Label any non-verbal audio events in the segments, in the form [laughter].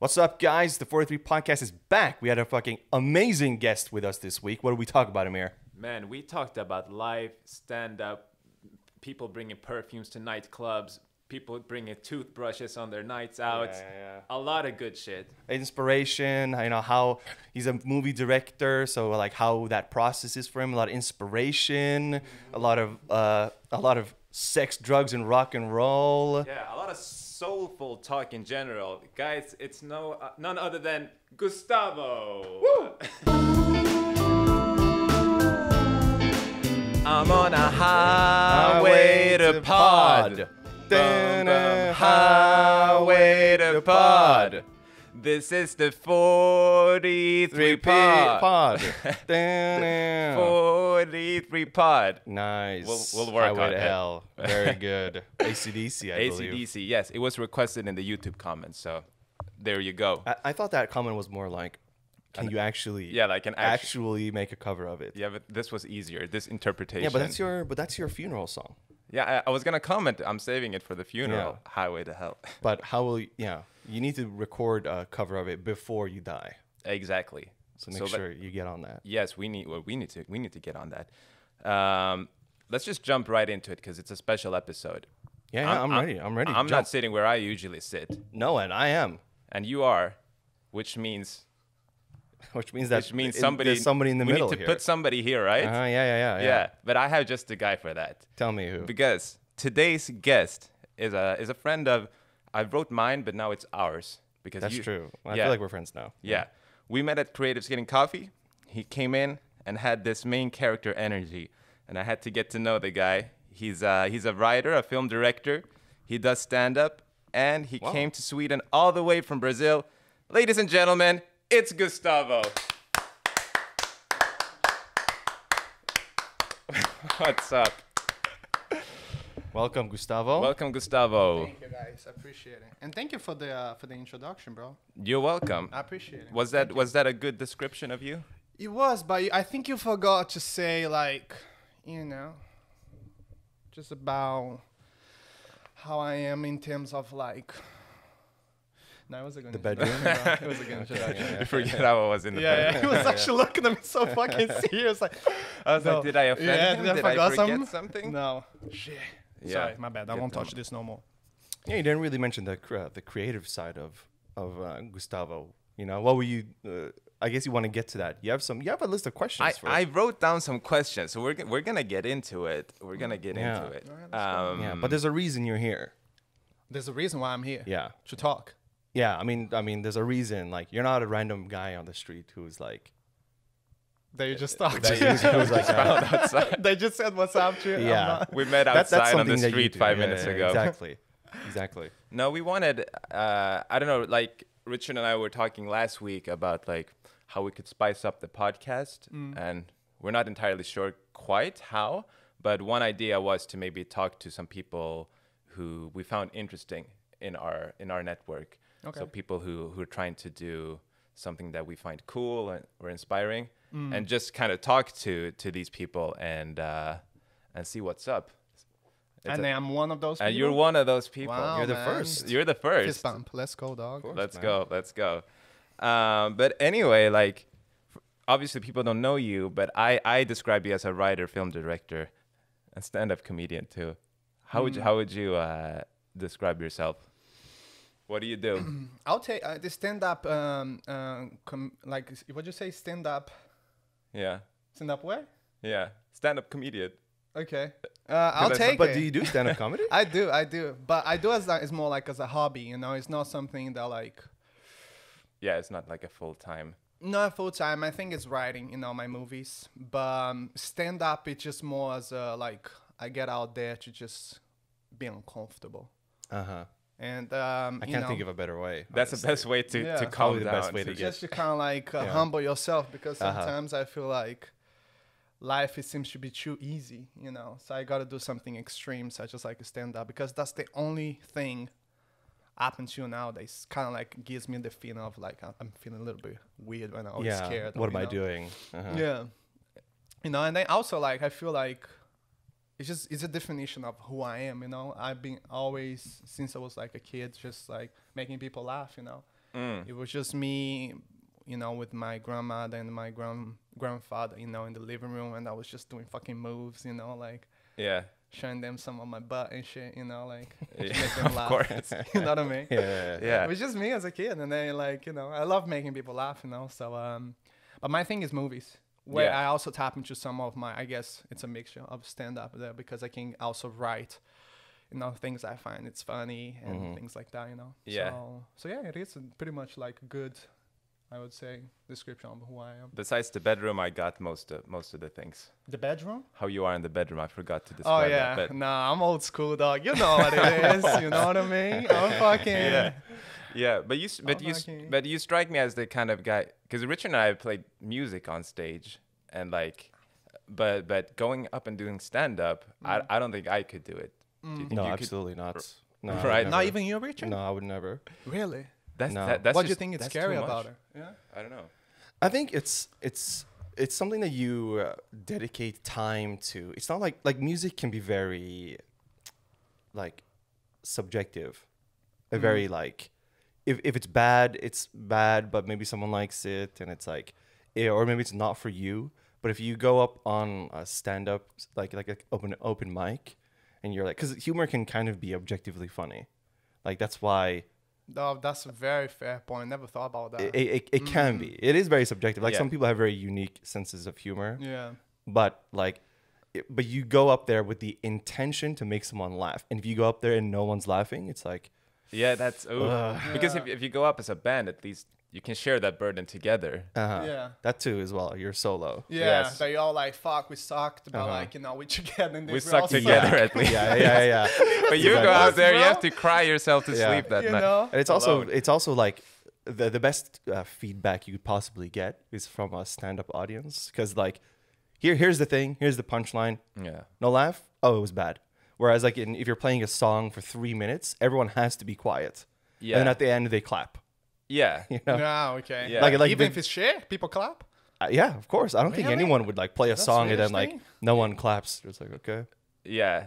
What's up, guys? The 43 podcast is back. We had a fucking amazing guest with us this week. What did we talk about, Amir? Man, we talked about life, stand up, people bringing perfumes to nightclubs, people bringing toothbrushes on their nights out. yeah, yeah. A lot of good shit. Inspiration, you know, how he's a movie director, so like how that process is for him, a lot of inspiration, a lot of uh, a lot of sex, drugs, and rock and roll. Yeah, a lot of soulful talk in general. Guys, it's no uh, none other than Gustavo. I'm on a highway to pod. Highway to pod. This is the 43 pod. pod. [laughs] 43 pod. nice. We'll- we'll work Highway on to it. hell. Very [laughs] good. AC/DC, I believe. AC/DC, yes. It was requested in the YouTube comments, so there you go. I, I thought that comment was more like, can you actually, Yeah, like an act- actually make a cover of it? Yeah, but this was easier. This interpretation. Yeah, but that's your, but that's your funeral song. Yeah, I, I was gonna comment. I'm saving it for the funeral. Yeah. Highway to hell. [laughs] But how will you, yeah, you need to record a cover of it before you die. exactly. So make that- sure you get on that. yes, we need. Well, we need to. We need to get on that. Um, let's just jump right into it because it's a special episode. Yeah, yeah, I'm, ready. I'm ready. I'm Jump. not sitting where I usually sit, No, and I am, and you are, which means [laughs] which means that which means somebody there's somebody in the we middle need to here. put somebody here, right? uh, yeah, yeah, yeah, yeah, yeah, but I have just a guy for that. Tell me who. Because today's guest is a is a friend of I wrote mine, but now it's ours. Because That's you- true. I yeah, feel like we're friends now. yeah. We met at Creatives Getting Coffee. He came in and had this main character energy, and I had to get to know the guy. He's uh, he's a writer, a film director. He does stand up, and he Wow. came to Sweden all the way from Brazil. Ladies and gentlemen, it's Gustavo. What's up? Welcome, Gustavo. Welcome, Gustavo. Thank you guys, I appreciate it, and thank you for the uh, for the introduction, bro. You're welcome. I appreciate it. Was that was that a good description of you? It was, but I think you forgot to say like, you know, just about how I am in terms of like. No, it was a good The bedroom? It was a good introduction. I forget how I was in the Yeah, bed. yeah. He was actually looking at me so fucking [laughs] serious, like. I was no. like, did I offend yeah, him? Did I, Did I forgot forget something? something? No. Shit. Yeah. Sorry, my bad. I Get won't them. touch this no more. Yeah, you didn't really mention the cr- the creative side of of uh, Gustavo. You know, what were you? Uh, I guess you want to get to that. You have some. You have a list of questions I, for. I wrote down some questions, so we're, g- we're gonna get into it. We're gonna get Yeah. into it. Alright. Um, yeah, but there's a reason you're here. There's a reason why I'm here. Yeah, To talk. Yeah. I mean, I mean, there's a reason. Like, you're not a random guy on the street who's like, That you just talked that to. who's like, [laughs] uh, found outside. [laughs] they just said what's up to you. Yeah. we met That- outside on the street five Yeah, minutes yeah, ago. Exactly, exactly. [laughs] No, we wanted. Uh, I don't know. Like Richard and I were talking last week about like how we could spice up the podcast, Mm. and we're not entirely sure quite how. But one idea was to maybe talk to some people who we found interesting in our in our network. So people who who are trying to do something that we find cool and, or inspiring, Mm. and just kind of talk to to these people and uh, and see what's up. It's and a- I'm one of those people. and you're one of those people. Wow, You're the man. first. You're the first. Fist bump. Let's go, dog. Let's man. go. Let's go. Um, but anyway, like, obviously people don't know you, but I, I describe you as a writer, film director, and stand-up comedian too. How would you, how would you uh, describe yourself? What do you do? [clears throat] I'll take uh, the stand up, um, uh, com- like, what'd you say? Stand up? yeah, Stand up where? yeah, stand-up comedian. Okay. Uh, I'll that's- take But it. do you do stand up comedy? [laughs] I do, I do. But I do as a, it's more like as a hobby, you know? It's not something that, like, Yeah, it's not like a full-time. not full time. I think it's writing, you know, my movies. But um, stand up, it's just more as a, like, I get out there to just be uncomfortable. Uh huh. And, um, I can't know, think of a better way. That's the best way to, Yeah. to calm Probably the best way to to get- just to kind of like uh, Yeah. humble yourself because Uh-huh. sometimes I feel like life it seems to be too easy, you know. So I got to do something extreme, such as like a stand up, because that's the only thing up until now that kind of like gives me the feeling of like I'm- I'm feeling a little bit weird when I'm yeah. scared. What am you I know. doing? Uh-huh. Yeah, you know, and then also like I feel like it's just it's a definition of who I am. You know, I've been always since I was like a kid, just like making people laugh. You know, Mm. It was just me, you know, with my grandmother and my grand grandfather, you know, in the living room, and I was just doing fucking moves, you know, like Yeah. showing them some of my butt and shit, you know, like [laughs] Yeah, make them of laugh. course. [laughs] you know what I mean? Yeah, yeah, yeah. Yeah. It was just me as a kid, and then like you know, I love making people laugh, you know. So, um, but my thing is movies, where Yeah. I also tap into some of my, I guess it's a mixture of stand up there because I can also write, you know, things I find it's funny and Mhm. things like that, you know. Yeah. So, so yeah, it is pretty much like a good, I would say, description of who I am. Besides the bedroom, I got most of most of the things. The bedroom. How you are in the bedroom, I forgot to describe. Oh describe yeah, that. But nah, I'm old school dog. You know what it [laughs] is. You know what I mean? I'm [laughs] fucking. yeah, yeah. But you, s- but Oh, you, s- but you strike me as the kind of guy because Richard and I have played music on stage, and like, but but going up and doing stand up, Mm. I I don't think I could do it. Do you think No, you could- absolutely not. No, Right. Not even you, Richard. No, I would never. Really? That's No. that, that's what do you think is that's scary about much. it? Yeah. I don't know. I think it's it's it's something that you uh, dedicate time to. It's not like like music can be very like subjective. A very like if if it's bad, it's bad, but maybe someone likes it and it's like yeah, or maybe it's not for you. But if you go up on a stand up like like an open open mic and you're like cuz humor can kind of be objectively funny. Like that's why No, that's a very fair point. Never thought about that. it, it, it can be. Mm-hmm. It is very subjective. Like Yeah. some people have very unique senses of humor, yeah. but like, it, but you go up there with the intention to make someone laugh, and if you go up there and no one's laughing, it's like, Yeah, that's ooh. because if Yeah. if you go up as a band, at least you can share that burden together. uh Yeah. that too as well. You're solo. Yeah, Yes. they all like fuck. We sucked, but Uh-huh. like you know, we [laughs] together. And We suck all suck, together at least. yeah, yeah, yeah. [laughs] But you go out there, you have to cry yourself to Yeah. sleep that You night. know. And it's also Alone. it's also like the the best uh, feedback you could possibly get is from a stand up audience because like here here's the thing here's the punchline Yeah. no laugh oh it was bad whereas like in, if you're playing a song for three minutes everyone has to be quiet Yeah. and then at the end they clap Yeah. [laughs] you know Yeah. Okay. Yeah. Like- like even the- if it's shit, people clap. Uh, yeah of course i don't think anyone would like play a That's song and then like no one claps it's like okay Yeah.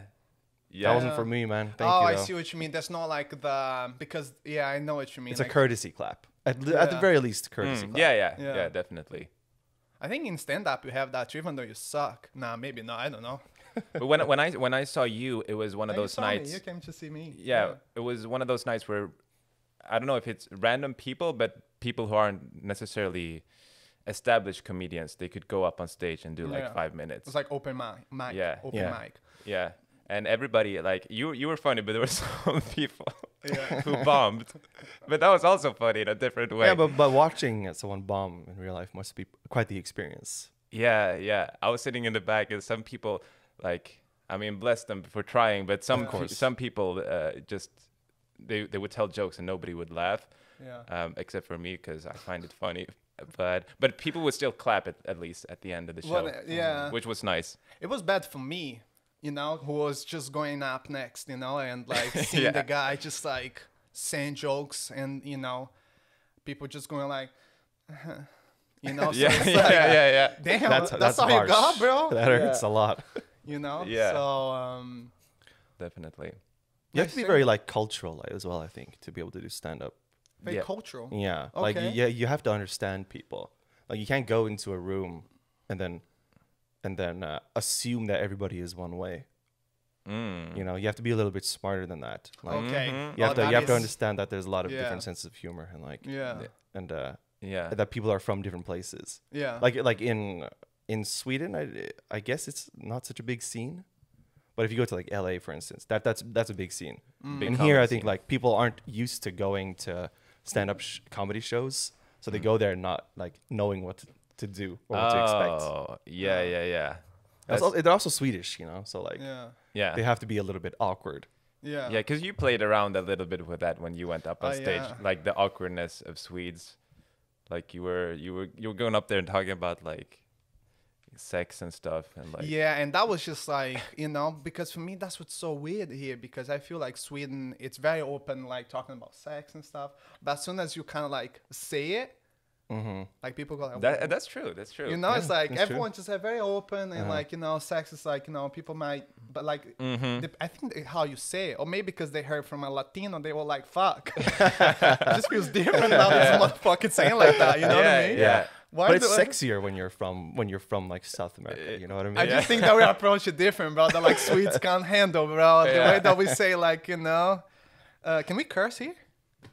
Yeah. that wasn't for me man thank oh, you I see what you mean. That's not like the because yeah, I know what you mean. it's a courtesy clap at, the at the very least courtesy Mm, clap yeah, yeah, yeah, Yeah. definitely. I think in stand up you have that too, even though you suck. Nah, maybe not. I don't know. But when when I when I saw you, it was one of Hey, you those saw me, nights. You came to see me. yeah, it was one of those nights where I don't know if it's random people, but people who aren't necessarily established comedians, they could go up on stage and do like five minutes. It's like open mic. mic Yeah. Open Yeah. mic. yeah, and everybody like you you were funny, but there were [laughs] some people Yeah. who bombed. But that was also funny in a different way. yeah but but watching uh, someone bomb in real life must be quite the experience Yeah, yeah. I was sitting in the back, and some people, like, I mean, bless them for trying, but some Of course. some people uh, just they they would tell jokes and nobody would laugh, Yeah. um, except for me because I find it funny. But but people would still clap at, at least at the end of the show, Well, yeah. which was nice. It was bad for me, you know, who was just going up next, you know, and like [laughs] seeing Yeah. the guy just like saying jokes and you know, people just going like, [laughs] you know, so [laughs] yeah, it's yeah, like, yeah, yeah. damn, that's that's, that's all harsh. you got, bro. that hurts a lot You know, Yeah. So um, Definitely. You have to be very like cultural as well, I think, to be able to do stand up. very Yeah. cultural. Yeah. Like yeah, you have to understand people. Like you can't go into a room and then and then uh, assume that everybody is one way. Mm. You know, you have to be a little bit smarter than that. Like Okay. Mhm. you have Oh, to that you have to understand that there's a lot of Yeah. different senses of humor and like Yeah. Yeah. and uh Yeah. that people are from different places. Yeah. Like like in in Sweden, I I guess it's not such a big scene. But if you go to like LA for instance, that that's that's a big scene. Big and here I think scene. like people aren't used to going to stand up sh- comedy shows, so Mm. they go there not like knowing what to do or what to expect. Oh, yeah, yeah, yeah. That's That's- al- they're also Swedish, you know, so like yeah. yeah. they have to be a little bit awkward. Yeah. Yeah, because you played around a little bit with that when you went up on Oh, stage, yeah. like the awkwardness of Swedes. Like you were, you were, you were going up there and talking about like sex and stuff, and like yeah, and that was just like you know because for me that's what's so weird here because I feel like Sweden it's very open like talking about sex and stuff, but as soon as you kind of like say it, Like people go like, That, that's true. That's true. you know, it's like that's true. everyone just very open and like you know, sex is like you know, people might, but like Mm-hmm. the, I think how you say it, or maybe because they heard from a Latino, they were like, "Fuck," [laughs] it just feels different [laughs] now. This motherfucker saying like that, you know what I Yeah, mean? yeah. Why But it's do- sexier when you're from when you're from like South America. You know what I mean? I just think [laughs] that we approach it different, bro. That like Swedes can't handle, bro. The Yeah. way that we say, like you know, uh, can we curse here?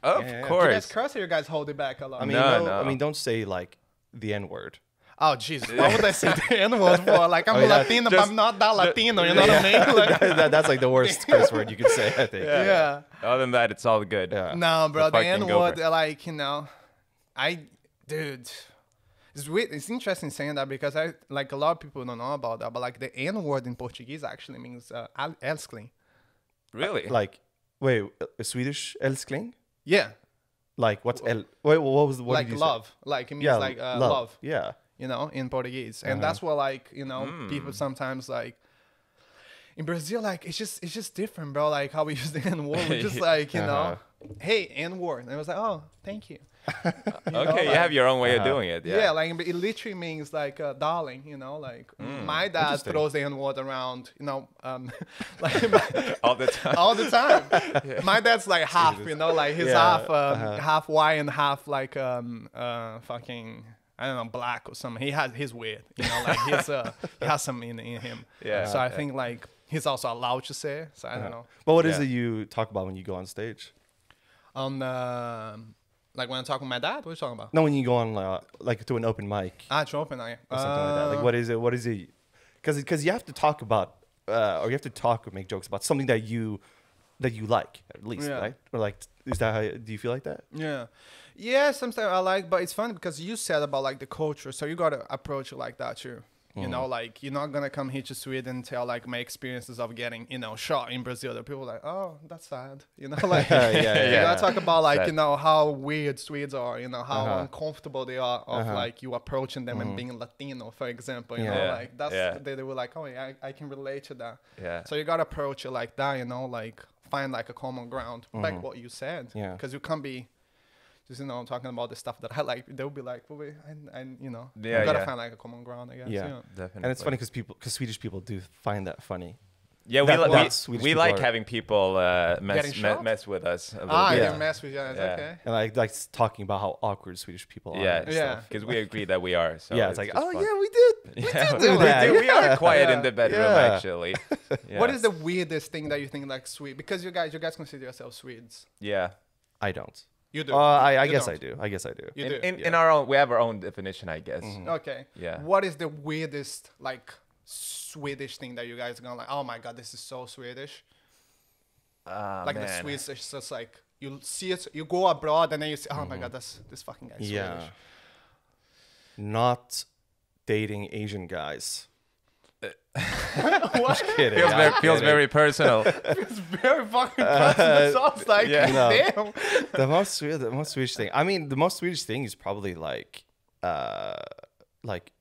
Of Yeah, yeah. Do you guys curse or you guys hold it back a lot? I mean, No, no, no. I mean, don't say like the N word. oh Jesus, what would I say the N word for? [laughs] Like I'm Oh, yeah. Latino, but I'm not that Latino. You know what I mean? [laughs] Like, that, that's like the worst curse word you could say. I think. yeah. Other than that, it's all good. Yeah. No, bro, the fucking N word, like you know, I, dude, it's weird. It's interesting saying that because I like a lot of people don't know about that, but like the N word in Portuguese actually means uh, älskling. Really? Like, wait, uh, Swedish älskling? Yeah, Like, what's el? Wait, what was the what like did you say? love. Like it means Yeah, like uh, love. Yeah. you know, in Portuguese, and Uh-huh. that's what like you know Hmm. people sometimes like. In Brazil, like it's just it's just different, bro. Like how we [laughs] use the N word, we're just [laughs] like you know, hey N word, and it was like, oh, thank you. [laughs] You know, okay, you like- have your own way of Uh-huh. doing it. Yeah, Yeah. like it literally means like uh, darling, you know, like Hmm. my dad throws the N word around, you know, um, [laughs] like [laughs] all the time. all the time. My dad's like half, you know, like he's Yeah, half um, uh-huh. half white and half like um uh fucking I don't know black or something. He has he's weird, you know, like he's uh he has some in in him. Yeah. So I think like he's also allowed to say. So I don't know. But what is Yeah. it you talk about when you go on stage? On um like when I talk with my dad, what are you talking about? No, when you go on uh, like to an open mic Ah, it's open. I or something like that. Like, what is it? What is it? Because because you have to talk about uh, or you have to talk or make jokes about something that you that you like at least, Yeah. right? Or like, is that how? Do you feel like that? Yeah. Yeah, sometimes I like, but it's funny because you said about like the culture, so you gotta approach it like that too. You know, like you're not gonna come here to Sweden and tell like my experiences of getting, you know, shot in Brazil. The people like, oh, that's sad. You know, [laughs] like Yeah, yeah, [laughs] you yeah. gotta talk about like Sad. you know how weird Swedes are. You know how Uh-huh. uncomfortable they are of Uh-huh. like you approaching them and being Latino, for example. You Yeah. know, like that's yeah. they, they were like, oh yeah, I, I can relate to that. Yeah. So you gotta approach it like that. You know, like find like a common ground, like what you said. Mm-hmm. Yeah. Because you can't be just you know I'm talking about the stuff that I like. They'll be like, well, we, and, and you know, Yeah, you gotta yeah. find like a common ground. I guess. Yeah. Yeah. Definitely. And it's funny because people, because Swedish people do find that funny. Yeah, we, that- li- that we, we like are- having people uh, mess, Getting me- mess with us. A little Ah, bit. Yeah. didn't mess with you. It's Yeah. okay. And like like talking about how awkward Swedish people are. Yeah, and Yeah. Because we agree that we are. So yeah, it's like, oh fun. yeah, we did. We Yeah, did do [laughs] that. do. we are yeah. [laughs] quiet in the bedroom, Yeah. actually. [laughs] Yeah. What is the weirdest thing that you think like Swede? Because you guys, you guys consider yourselves Swedes. Yeah. I don't. You do. Uh, I, I You guess I don't. do. I guess I do. You in, do. in, in our own, we have our own definition, I guess. okay. Yeah. What is the weirdest like Swedish thing that you guys are gonna like? Oh my god, this is so Swedish. Ah, like the man. Swedes, it's just like you see it, you go abroad and then you see, oh my god, that's this fucking guy. Yeah. Swedish. Not dating Asian guys. What? Kidding. Feels, I'm very, feels very personal. [laughs] It's very fucking personal. so it's like, yeah. No. damn. the most Swe- the most Swedish thing. I mean, the most Swedish thing is probably like, uh, like,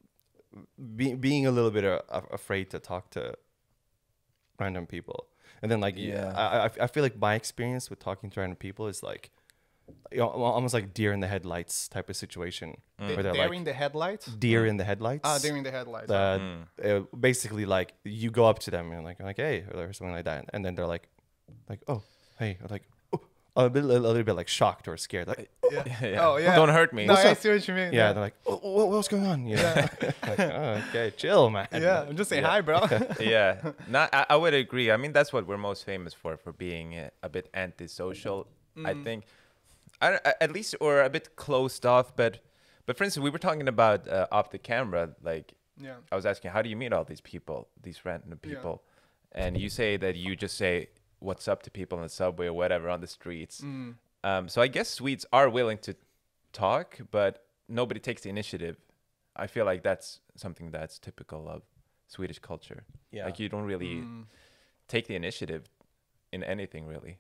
be, being a little bit uh, afraid to talk to random people, and then like, Yeah. I, I I feel like my experience with talking to random people is like, you know, almost like deer in the headlights type of situation, where they're Daring like the headlights. deer in the headlights. Ah, daring the headlights. uh, Mm. uh, basically like you go up to them and like like hey or something like that and then they're like like oh hey or like oh, a, bit, a little bit like shocked or scared like yeah. [laughs] Yeah. Oh yeah. Don't hurt me. No, What's I up? see what you mean. yeah they're like oh, what, what's going on you know [laughs] like, oh, okay chill man Yeah, I'm just saying hi, bro. [laughs] yeah, not, I, I would agree. I mean, that's what we're most famous for, for being uh, a bit antisocial. I Mm. think, I, at least, or a bit closed off. But, but for instance, we were talking about uh, off the camera. Like, yeah. I was asking, how do you meet all these people, these random Yeah. people? And you say that you just say what's up to people in the subway or whatever on the streets. Mm. Um, so I guess Swedes are willing to talk, but nobody takes the initiative. I feel like that's something that's typical of Swedish culture. Yeah. Like you don't really Mm. take the initiative in anything really.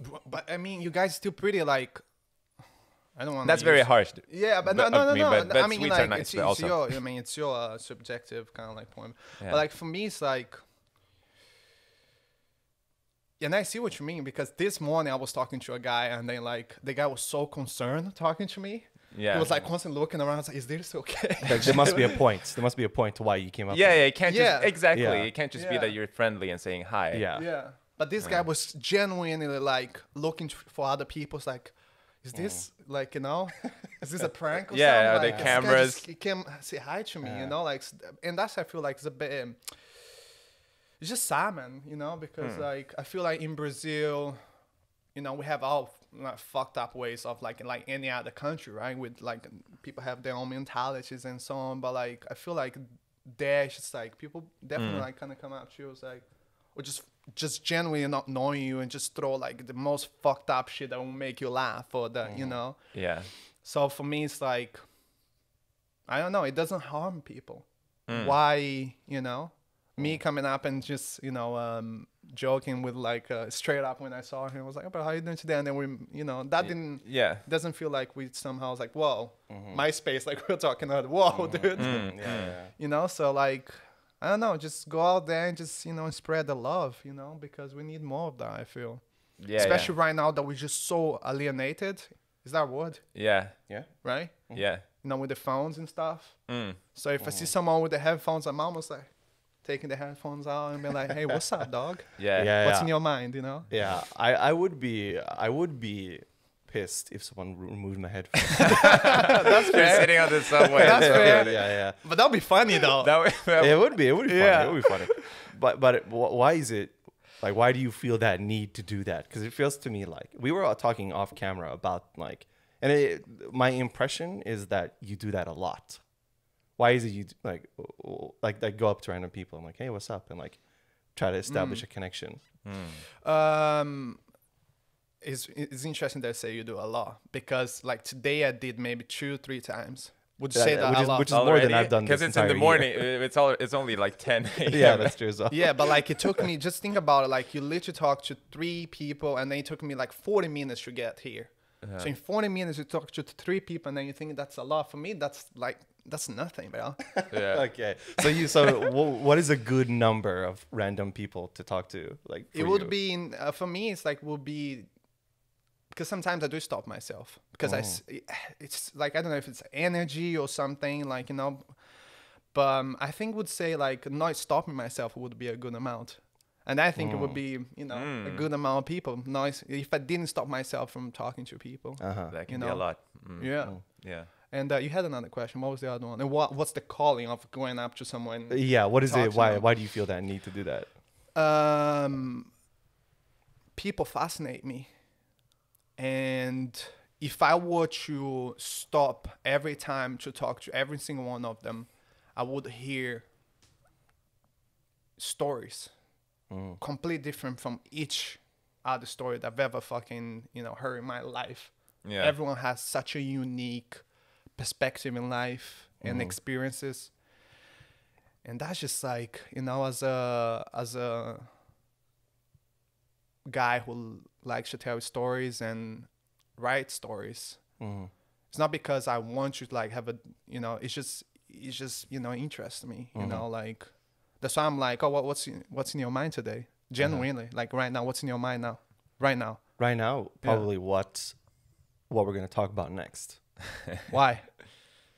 Bu- But I mean, you guys are still pretty like. I don't want. That's very harsh. Yeah, but no, But- no, no, me, no. but- I mean, like nice it's, it's your. I mean, it's your uh, subjective kind of like point. Yeah. But like for me, it's like. Yeah, and I see what you mean because this morning I was talking to a guy and then like the guy was so concerned talking to me. Yeah. He was like constantly looking around. I was like, "Is this okay?" Like, there must be a [laughs] point. There must be a point to why you came up. Yeah, yeah, it. it can't Yeah. just exactly. Yeah. It can't just be that you're friendly and saying hi. Yeah. yeah. But this guy was genuinely like looking for other people's like, is this like you know, is this a [laughs] prank? Or Yeah, something? are the like, cameras- just- He came say hi to me, you know, like, and that's I feel like it's a bit. Um, it's just sad, man. You know, because Hmm. like I feel like in Brazil, you know, we have all like, fucked up ways of like like any other country, right? With like people have their own mentalities and so on. But like I feel like there, it's just like people definitely like kind of come up to you, it's like, or just just genuinely not knowing you and just throw like the most fucked up shit that will make you laugh or the you know. Yeah. So for me, it's like, I don't know. It doesn't harm people. Hmm. Why, you know, me coming up and just, you know, um, joking with like uh, straight up when I saw him, I was like, oh, but how you doing today? And then we, you know, that didn't, Yeah. doesn't feel like we somehow was like, whoa, Mm-hmm. MySpace, like [laughs] we're talking about, whoa, dude. Yeah, yeah. [laughs] You know, so like, I don't know, just go out there and just, you know, spread the love, you know, because we need more of that, I feel. Yeah. Especially right now that we're just so alienated. Is that a word? Yeah. Yeah. Right? Yeah. you know, with the phones and stuff. Mm. So if I see someone with the headphones, I'm almost like taking the headphones out and be like, "Hey, what's up, dog? [laughs] Yeah. Yeah. What's in your mind?" You know? Yeah, I, I would be I would be pissed if someone removed my headphones. [laughs] That's fair. sitting on the subway. That's yeah, fair. yeah, yeah. But that'll be funny though. That would, that It would be. It would be funny. Yeah. It would be funny. But but wh- why is it like? Why do you feel that need to do that? Because it feels to me like we were all talking off camera about like, and it, my impression is that you do that a lot. Why is it you like like like go up to random people and like, hey, what's up, and like try to establish a connection? um, it's it's interesting that I say you do a lot because like today I did maybe two three times. Would you Yeah, say yeah, that which a is- lot? which is more than I've done because it's in the morning. year. It's all. It's only like 10 [laughs] Yeah, that's true as well. yeah, but like it took me just think about it. Like you literally talked to three people, and then it took me like forty minutes to get here. Uh-huh. So in forty minutes, you talk to three people, and then you think that's a lot. For me, that's like that's nothing, bro. [laughs] Yeah. Okay. So you so [laughs] wh- what is a good number of random people to talk to? Like it would you? be in, uh, for me. It's like would be because sometimes I do stop myself because I, it's like I don't know if it's energy or something like you know, but um, I think would say like not stopping myself would be a good amount. And I think it would be, you know, a good amount of people. Nice if I didn't stop myself from talking to people. Uh-huh. That can You be a lot. Mm. Yeah. Yeah. And uh, you had another question. What was the other one? And what what's the calling of going up to someone? Yeah. What is it? Why them. why do you feel that need to do that? Um, people fascinate me, and if I were to stop every time to talk to every single one of them, I would hear stories mm. completely different from each other story that I've ever fucking you know heard in my life. Yeah. Everyone has such a unique perspective in life and mm-hmm. experiences. And that's just like, you know, as a as a guy who likes to tell stories and write stories. Mm-hmm. It's not because I want you to like have a you know, it's just it's just, you know, interests me. You mm-hmm. know, like that's why I'm like, oh what, what's in, what's in your mind today? Genuinely. Uh-huh. Like right now, what's in your mind now? Right now. Right now, probably what what we're gonna talk about next. [laughs] [laughs] Why?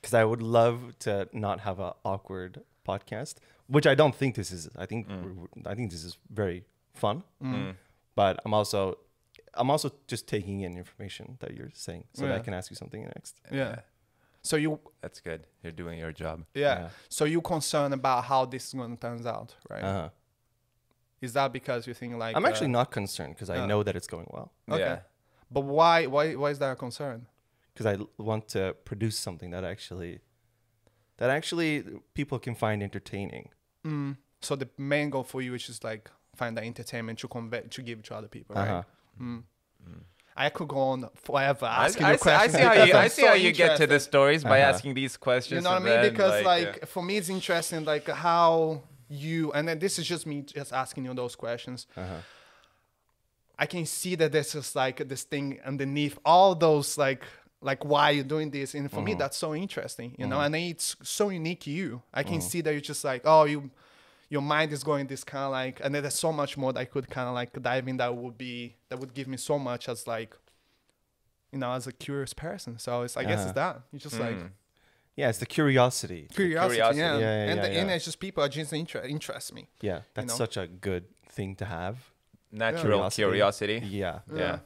Because I would love to not have an awkward podcast, which I don't think this is. I think mm. we're- I think this is very fun. Mm. But I'm also I'm also just taking in information that you're saying, so that I can ask you something next. Yeah. So you That's good. You're doing your job. yeah. Yeah. So you concerned about how this is going to turn out, right? Uh-huh. Is that because you think like I'm actually uh, not concerned because I uh, know that it's going well. Okay. Yeah. But why why why is that a concern? Because I l- want to produce something that actually that actually people can find entertaining. Mm. So the main goal for you is just like find that entertainment to convey to give to other people, right? Uh-huh. Mm. I could go on forever asking I you see, I questions. see how you, I'm see so how you get to the stories by Uh-huh. asking these questions. You know what I mean? then, Because like, uh, for me, it's interesting like how you and then this is just me just asking you those questions. Uh-huh. I can see that there's just like this thing underneath all those like like why you're doing this and for me Mm-hmm. that's so interesting you know and then it's so unique to you i can Mm-hmm. see that you're just like oh you your mind is going this kind of like and then there's so much more that i could kind of like dive in that would be that would give me so much as like you know, as a curious person. So it's I guess it's that. You just like Mm. Yeah, it's the curiosity. curiosity, Curiosity. yeah. Yeah, yeah, and yeah, the, yeah. and it's just people are just inter- interest me. Yeah, that's know? such a good thing to have. Natural Curiosity. curiosity. Yeah, Yeah.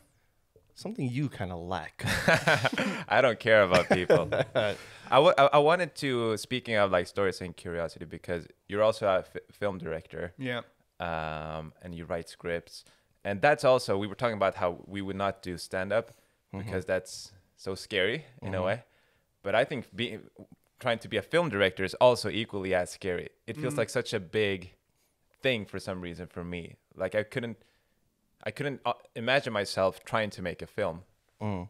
Something you kind of lack. [laughs] I don't care about people. I, w- I I wanted to, speaking of like stories and curiosity, because you're also a f- film director Yeah. um, and you write scripts. And that's also, we were talking about how we would not do stand up mm-hmm. because that's so scary in a mm-hmm. way. But I think being, trying to be a film director is also equally as scary. It feels mm. like such a big thing for some reason for me. Like I couldn't, I couldn't uh, imagine myself trying to make a film Mm.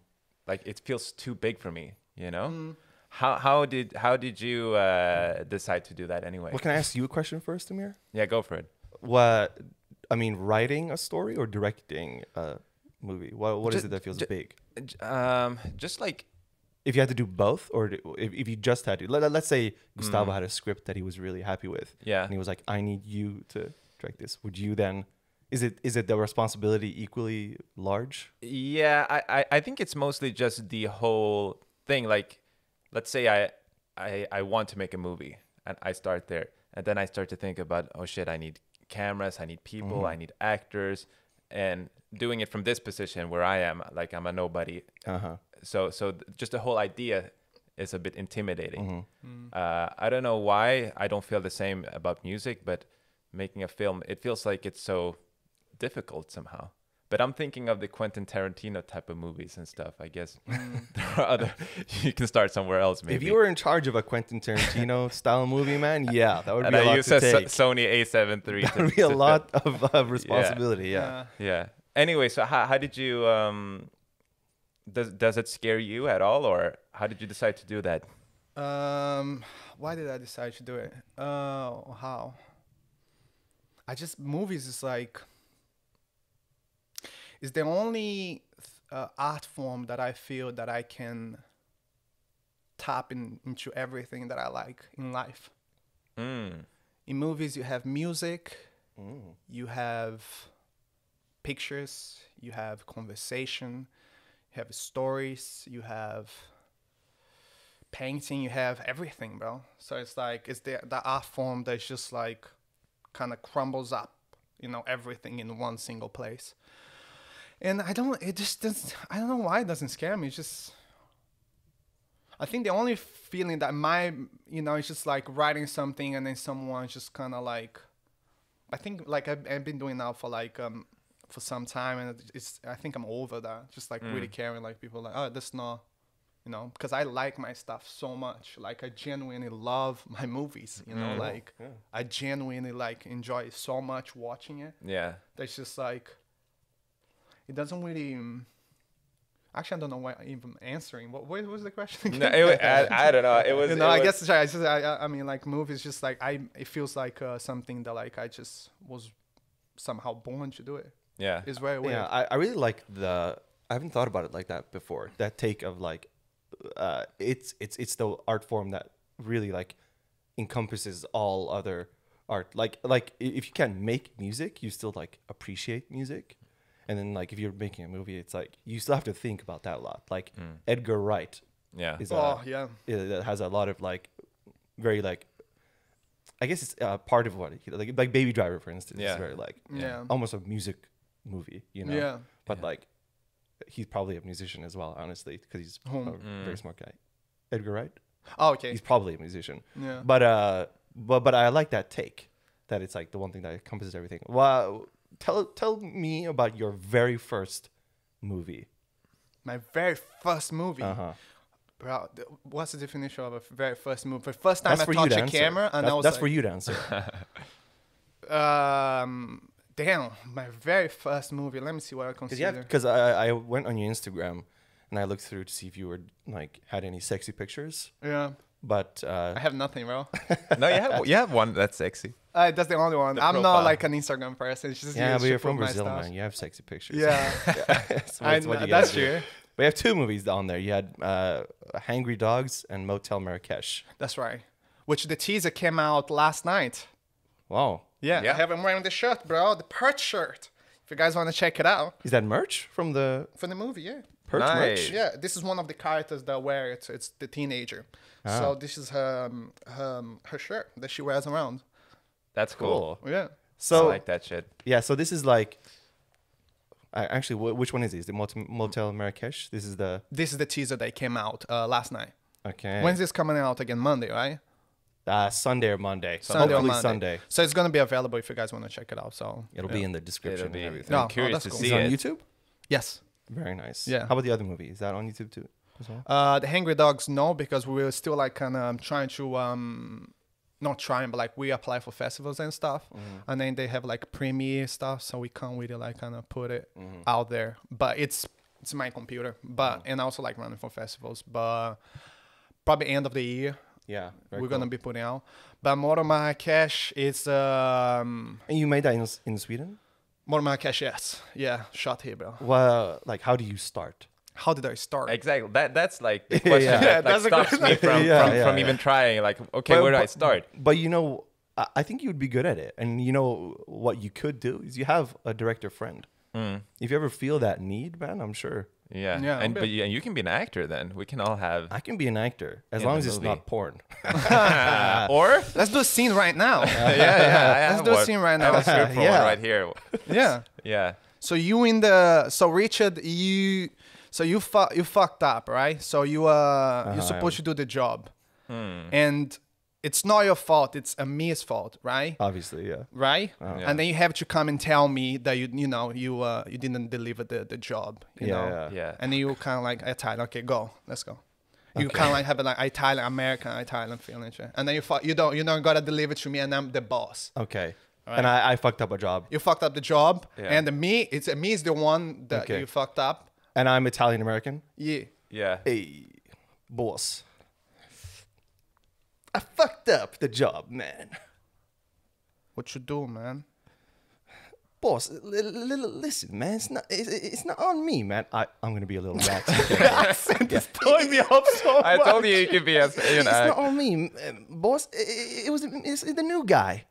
like it feels too big for me you know how how did how did you uh decide to do that anyway Well, can I ask you a question first, Amir? [laughs] yeah go for it What, I mean, writing a story or directing a movie? What What is Ju- it that feels ju- big? Um just like If you had to do both, or if, if you just had to, let, let's say Gustavo had a script that he was really happy with, Mm. yeah and he was like, "I need you to direct this." Would you then? Is it is it the responsibility equally large? yeah I, I i think it's mostly just the whole thing like let's say i i i want to make a movie and i start there and then i start to think about oh shit i need cameras i need people i need actors and doing it from this position where i am like i'm a nobody Uh huh. so so just the whole idea is a bit intimidating Mm-hmm. uh, i don't know why i don't feel the same about music but making a film it feels like it's so difficult somehow but i'm thinking of the quentin tarantino type of movies and stuff i guess [laughs] there are other [laughs] you can start somewhere else maybe If you were in charge of a Quentin Tarantino [laughs] style movie, man, yeah, that would and uh, be a i lot use to a So- take. sony a7 III that would be a lot of, of responsibility. Yeah. Uh, yeah anyway so how, how did you um does does it scare you at all or how did you decide to do that Um, why did I decide to do it? Uh, how? I just movies is like is the only uh, art form that I feel that I can tap in, into everything that I like in life. mm. In movies, you have music, Mm. you have pictures, you have conversation, you have stories, you have painting, you have everything, bro. So it's like it's the the art form that's just like kind of crumbles up, you know, everything in one single place. And I don't it just doesn't I don't know why it doesn't scare me. It's just I think the only feeling that my you know it's just like writing something and then someone just kind of like I think like I've, I've been doing now for like um for some time and it's I think I'm over that. Just like really caring like people like oh that's not you know because I like my stuff so much. Like I genuinely love [laughs] my movies you know like I genuinely like enjoy so much watching it. Yeah. That's just like it doesn't really um, actually I don't know why I'm even answering what what was the question no, it, wa- I, I don't know. It was. [laughs] you know, I was- guess I just I, I- I mean like movies just like I it feels like uh, something that like I just was somehow born to do it. Yeah. It's very weird. Yeah, I, I really like the. I haven't thought about it like that before. That take of like, uh, it's it's it's the art form that really like encompasses all other art. Like like if you can't make music, you still like appreciate music, and then like if you're making a movie, it's like you still have to think about that a lot. Like Edgar Wright Yeah. is oh a, yeah. yeah, that has a lot of like very like. I guess it's uh, part of what he, like like Baby Driver for instance Yeah. is very like Yeah. almost a music movie, you know. Yeah. But like, he's probably a musician as well, honestly, because he's Whom? a very smart guy. Edgar Wright. Oh, okay. He's probably a musician. Yeah. But uh, but but I like that take. That it's like the one thing that encompasses everything. Well, tell tell me about your very first movie. My very first movie. Uh huh. Bro, th- what's the definition of a very first movie? The first time That's I for you touched to a answer. camera and That- I was that's like, for you to answer. [laughs] Um, damn, my very first movie. Let me see what I Because consider. yeah, because I I went on your Instagram and I looked through to see if you were like had any sexy pictures, yeah, but uh, I have nothing, bro. [laughs] no, you have you have one that's sexy. Uh, that's the only one. The I'm profile. not like an Instagram person. It's just yeah, but you're from Brazil, man. You have sexy pictures. Yeah, [laughs] [laughs] that's, I, what you that's do. true. We have two movies on there. You had uh, Hangry Dogs and Motel Marrakesh. That's right. Which the teaser came out last night. Wow. Yeah, Yeah. I have him wearing the shirt, bro. The Perch shirt. If you guys want to check it out Is that merch from the from the movie, yeah. Pertwee. Nice. Yeah, this is one of the characters that wear it. It's the teenager. Ah. So this is her, um, her um, her shirt that she wears around. That's cool. Cool. Yeah. So I like that shit. yeah, so this is like. I, actually, wh- which one is this? The Motel, Motel Marrakesh. This is the This is the teaser that came out uh, last night. okay. When's this coming out again? Monday, right? uh, Sunday or Monday? Sunday or Hopefully Monday. Sunday. So it's gonna be available if you guys want to check it out. So It'll yeah. be in the description It'll be. and everything. No, I'm oh, curious that's to cool. Is see it on. YouTube? yes. Very nice. Yeah. How about the other movie? Is that on YouTube too? Uh, the Hungry Dogs, no, because we were still like kind of trying to um, not trying, but like we apply for festivals and stuff, Mm-hmm. and then they have like premiere stuff, so we can't really like kind of put it Mm-hmm. out there. But it's it's my computer, but and I also like running for festivals, but probably end of the year Yeah. we're cool. gonna be putting out. But Motor Cash is um, And you made that in, in Sweden? Motel Marrakesh, yes, yeah, shot here, bro. Well, like, how do you start? How did I start? Exactly. That that's like the [laughs] question Yeah. that like, stops good- me from [laughs] Yeah, from, yeah, from yeah. even trying. Like, okay, But- where do I start? But you know, I, I think you would be good at it. And you know what you could do is you have a director friend. Mm. If you ever feel that need, man, I'm sure Yeah. Yeah, And but- but you, and you can be an actor then. We can all have. I can be an actor as long the as it's movie. not porn. [laughs] or Let's do a scene right now. yeah, yeah. Let's do a one. scene right now. a script for Yeah. right here. yeah. Yeah. So you in the so Richard you so you fu- you fucked up right? So you uh you're Uh-huh, supposed to do the job, Hmm. and it's not your fault. It's Amir's fault, right? Obviously, yeah. Right? Yeah. And then you have to come and tell me that you you know you uh you didn't deliver the the job. You Yeah, know? yeah. Yeah. And then you kind of like Italian. Okay, go. Let's go. You kind of like have a like Italian American Italian feeling, shit. and then you fu- you don't you don't gotta deliver to me, and I'm the boss. Okay. Right. And I, I fucked up a job. You fucked up the job, Yeah. and me it's me is the one that Okay. you fucked up. And I'm Italian American. Yeah. Yeah. Hey, boss. I fucked up the job, man. What you do, man? Boss, li- li- li- listen, man. It's not. It's, it's not on me, man. I, I'm gonna be a little [laughs] rat. It's throwing me off so I much. told you you could be a. You it's not on me, boss. It, it was. It's the new guy.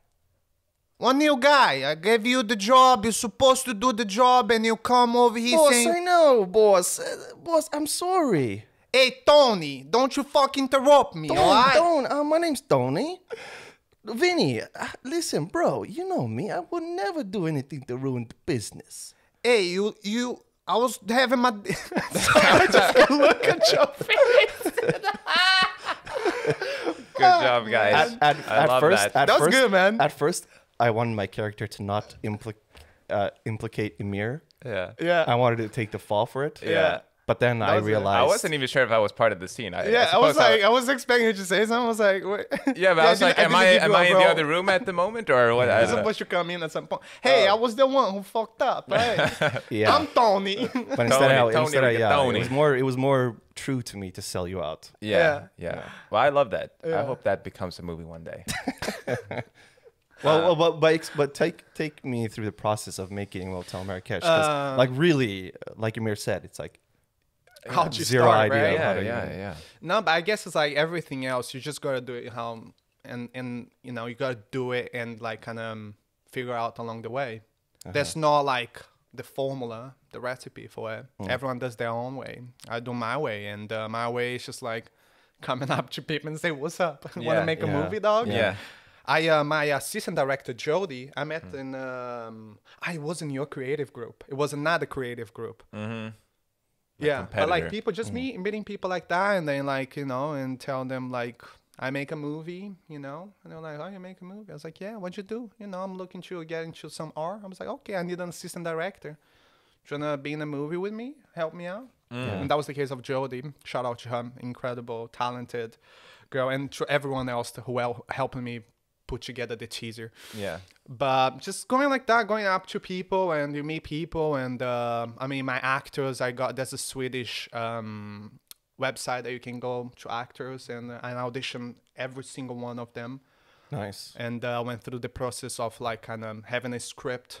One new guy. I gave you the job. You're supposed to do the job, and you come over here Boss, saying, I know, boss. Uh, boss, I'm sorry. "Hey, Tony, don't you fuck interrupt me, Don't, alright?" don't. Uh, my name's Tony. Vinny, uh, listen, bro. You know me. I would never do anything to ruin the business. Hey, you, you. I was having my. [laughs] [laughs] Sorry, I just [laughs] look at your face. good job, guys. At, at, I at love first, that. at That was first, good, man. At first, I wanted my character to not impli- uh, implicate Amir. yeah. Yeah. I wanted to take the fall for it. Yeah. But then I was realized I wasn't even sure if I was part of the scene. I, Yeah, I was like, I was expecting you to say something. I was like, wait. [laughs] yeah, but I was like, am I am you a I in the other room at the moment or what? I You're supposed to come in at some point. Hey, I was the one who fucked up, [laughs] right? Yeah. I'm Tony. but instead, Tony, I, Tony, instead I, like yeah, Tony. it was more. It was more true to me to sell you out. Yeah, yeah, Well, I love that. I hope that becomes a movie one day. [laughs] Well, well, but but, but take take me through the process of making Motel Marrakesh. 'cause, Uh, like really, like Amir said, it's like How'd you Zero start, idea. right? how yeah, yeah, even- yeah. No, but I guess it's like everything else. You just gotta do it how, and and you know you gotta do it and like kind of um, figure out along the way. There's not like the formula, the recipe for it. Everyone does their own way. I do my way, and uh, my way is just like coming [laughs] up to people and say, "What's up? [laughs] Want Yeah, to make a yeah, movie, dog?" yeah. I uh, my assistant director Jody, I met in um, I was in your creative group. It was another creative group. Mm-hmm. Yeah, but like people just meet meeting people like that, and then like you know, and tell them like I make a movie, you know, and they're like, oh, you make a movie? I was like, yeah, what'd you do? You know, I'm looking to get into some art. I was like, okay, I need an assistant director. Do you wanna be in a movie with me? Help me out. And that was the case of Jody. Shout out to her, incredible, talented girl, and to everyone else who helped helping me put together the teaser Yeah. but just going like that going up to people and you meet people and uh, i mean my actors i got there's a swedish um, website that you can go to actors and uh, i audition every single one of them nice. and uh, went through the process of like kind of having a script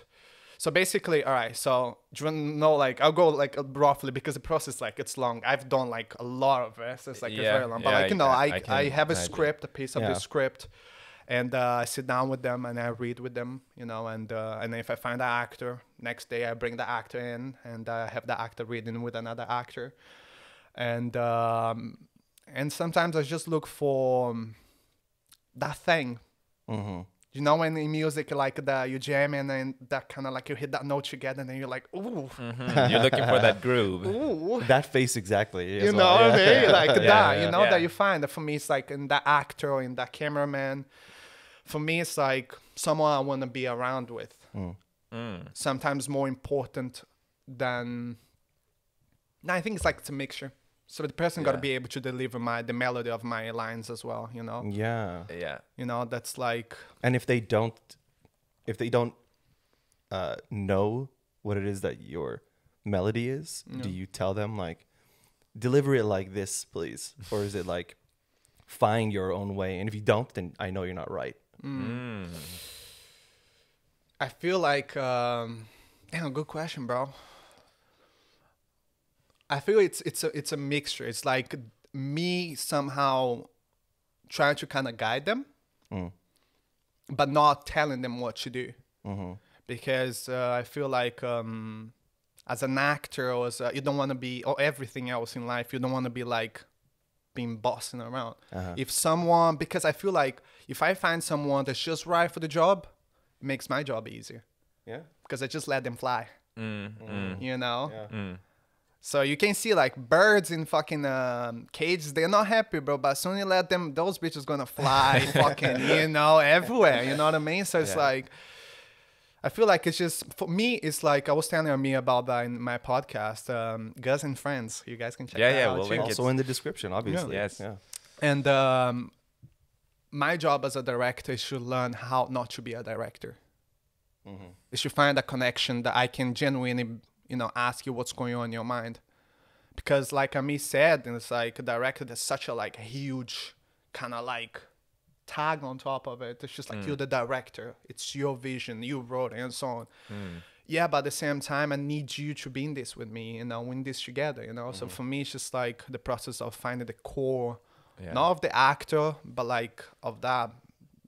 so basically all right so do you know like i'll go like roughly because the process like it's long i've done like a lot of it so it's like it's very long but yeah, like you I know i I I, have a imagine. script a piece of Yeah. the script and uh, I sit down with them and I read with them, you know, and uh, and if I find an actor, next day I bring the actor in and I have the actor reading with another actor, and um, and sometimes I just look for um, that thing. Mm-hmm. You know, when in music, like the you jam and then that kind of like you hit that note together, and then you're like, ooh, Mhm. You're looking for that groove. [laughs] ooh, That face exactly. you know well, what I yeah. mean? Like [laughs] Yeah, that, yeah. you know, Yeah. that you find. For me, it's like in that actor or in that cameraman. For me, it's like someone I want to be around with. Mm. Sometimes more important than. No, I think it's like it's a mixture. So the person got to be able to deliver my the melody of my lines as well. You know, Yeah. Yeah. you know that's like And if they don't, if they don't uh, know what it is that your melody is, do you tell them like, deliver it like this, please, or is it like, find your own way? And if you don't, then I know you're not right. Mm. I feel like um damn good question, bro. I feel it's it's a it's a mixture. It's like me somehow trying to kind of guide them, Mm. but not telling them what to do. Mhm. Because uh, I feel like um, as an actor or as a, you don't want to be or everything else in life, you don't want to be like being bossing around. Uh-huh. If someone, because I feel like if I find someone that's just right for the job, it makes my job easier Yeah. because I just let them fly. Mm. Mm. You know. Yeah. Mm. So you can see like birds in fucking um, cages. They're not happy, bro. But soon you let them, those bitches gonna fly, [laughs] fucking, you know, everywhere. You know what I mean? So it's Yeah. like, I feel like it's just for me. It's like I was telling me about that in my podcast, um, Gus and Friends. You guys can check Yeah, that yeah, out we'll too. link it. Also in the description, obviously. Yes. Yeah. And um, my job as a director is to learn how not to be a director. Mhm. Is to find a connection that I can genuinely, you know, ask you what's going on in your mind. Because like Amir said, and it's like a director there's such a like huge kind of like tag on top of it. It's just like you're mm. the director. It's your vision. You wrote it and so on. Mm. Yeah, but at the same time, I need you to be in this with me, you know, win this together, you know. So mm. for me, it's just like the process of finding the core Yeah. not of the actor but like of that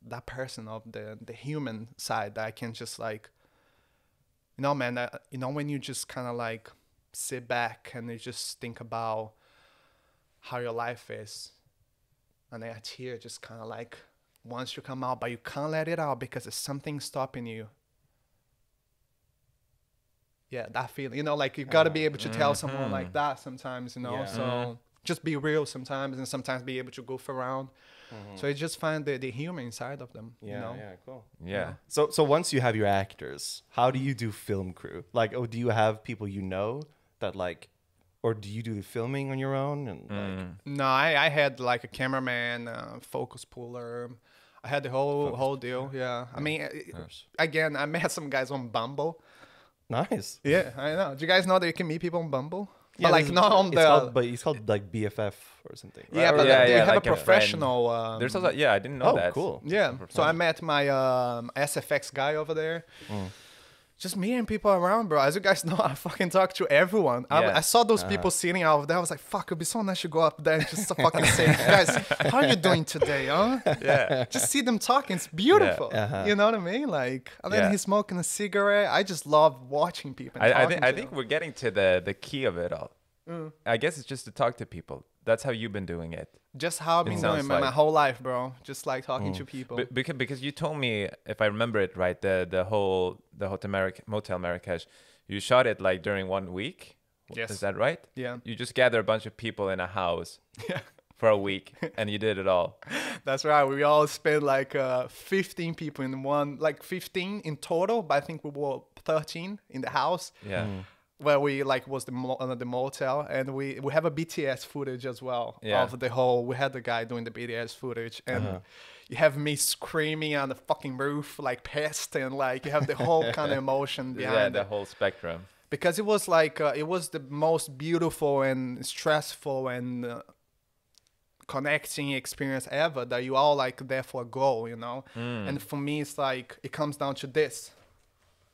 that person of the the human side that i can just like you know man you know when you just kind of like sit back and you just think about how your life is and then a tear just kind of like wants to come out but you can't let it out because there's something stopping you yeah that feeling you know like you've got to be able to tell someone like mm-hmm. that sometimes you know Yeah. so just be real sometimes and sometimes be able to goof around mm-hmm. so you just find the, the human side of them Yeah. you know Yeah. Cool. Yeah. So so once you have your actors, how do you do film crew? Like, oh, do you have people you know that like, or do you do the filming on your own? And like, Mm. no I, I had like a cameraman uh, focus puller i had the whole whole deal yeah i mean uh, again i met some guys on bumble nice. yeah i know do you guys know that you can meet people on bumble Yeah, but like not on it's the called, but it's called like BFF or something. right? yeah but Yeah, they yeah, have like a a professional um, There's also yeah, I didn't know Oh, that. cool. Yeah. So I met my um, SFX guy over there. Mm. Just meeting people around, bro. As you guys [laughs] know, I fucking talk to everyone. I, Yeah. I saw those Uh-huh. people sitting out there. I was like, fuck, it'd be so nice to go up there and just [laughs] fucking say, guys, how are you doing today, huh? [laughs] Yeah. Just see them talking. It's beautiful. Uh-huh. You know what I mean? Like, and then Yeah. he's smoking a cigarette. I just love watching people. I, I think I think we're getting to the the key of it all. Mm. I guess it's just to talk to people. That's how you've been doing it. just how I've been sounds doing my, my whole life, bro. Just like talking Mm. to people. Be- because because you told me if I remember it right, the the whole the Hotel Marrakesh, Motel Marrakesh, you shot it like during one week. Yes. Is that right? yeah. You just gather a bunch of people in a house [laughs] Yeah. for a week and you did it all. [laughs] That's right. We all spent like uh, 15 people in one, like 15 in total, but I think we were 13 in the house Yeah. Where we like was the mo- uh, the motel, and we we have a BTS footage as well Yeah. of the whole. We had the guy doing the BTS footage, and you have me screaming on the fucking roof like pissed, and like you have the whole [laughs] kind of emotion behind Yeah, the it whole spectrum. because it was like uh, it was the most beautiful and stressful and uh, connecting experience ever that you all like there for a goal you know Hmm. and for me it's like it comes down to this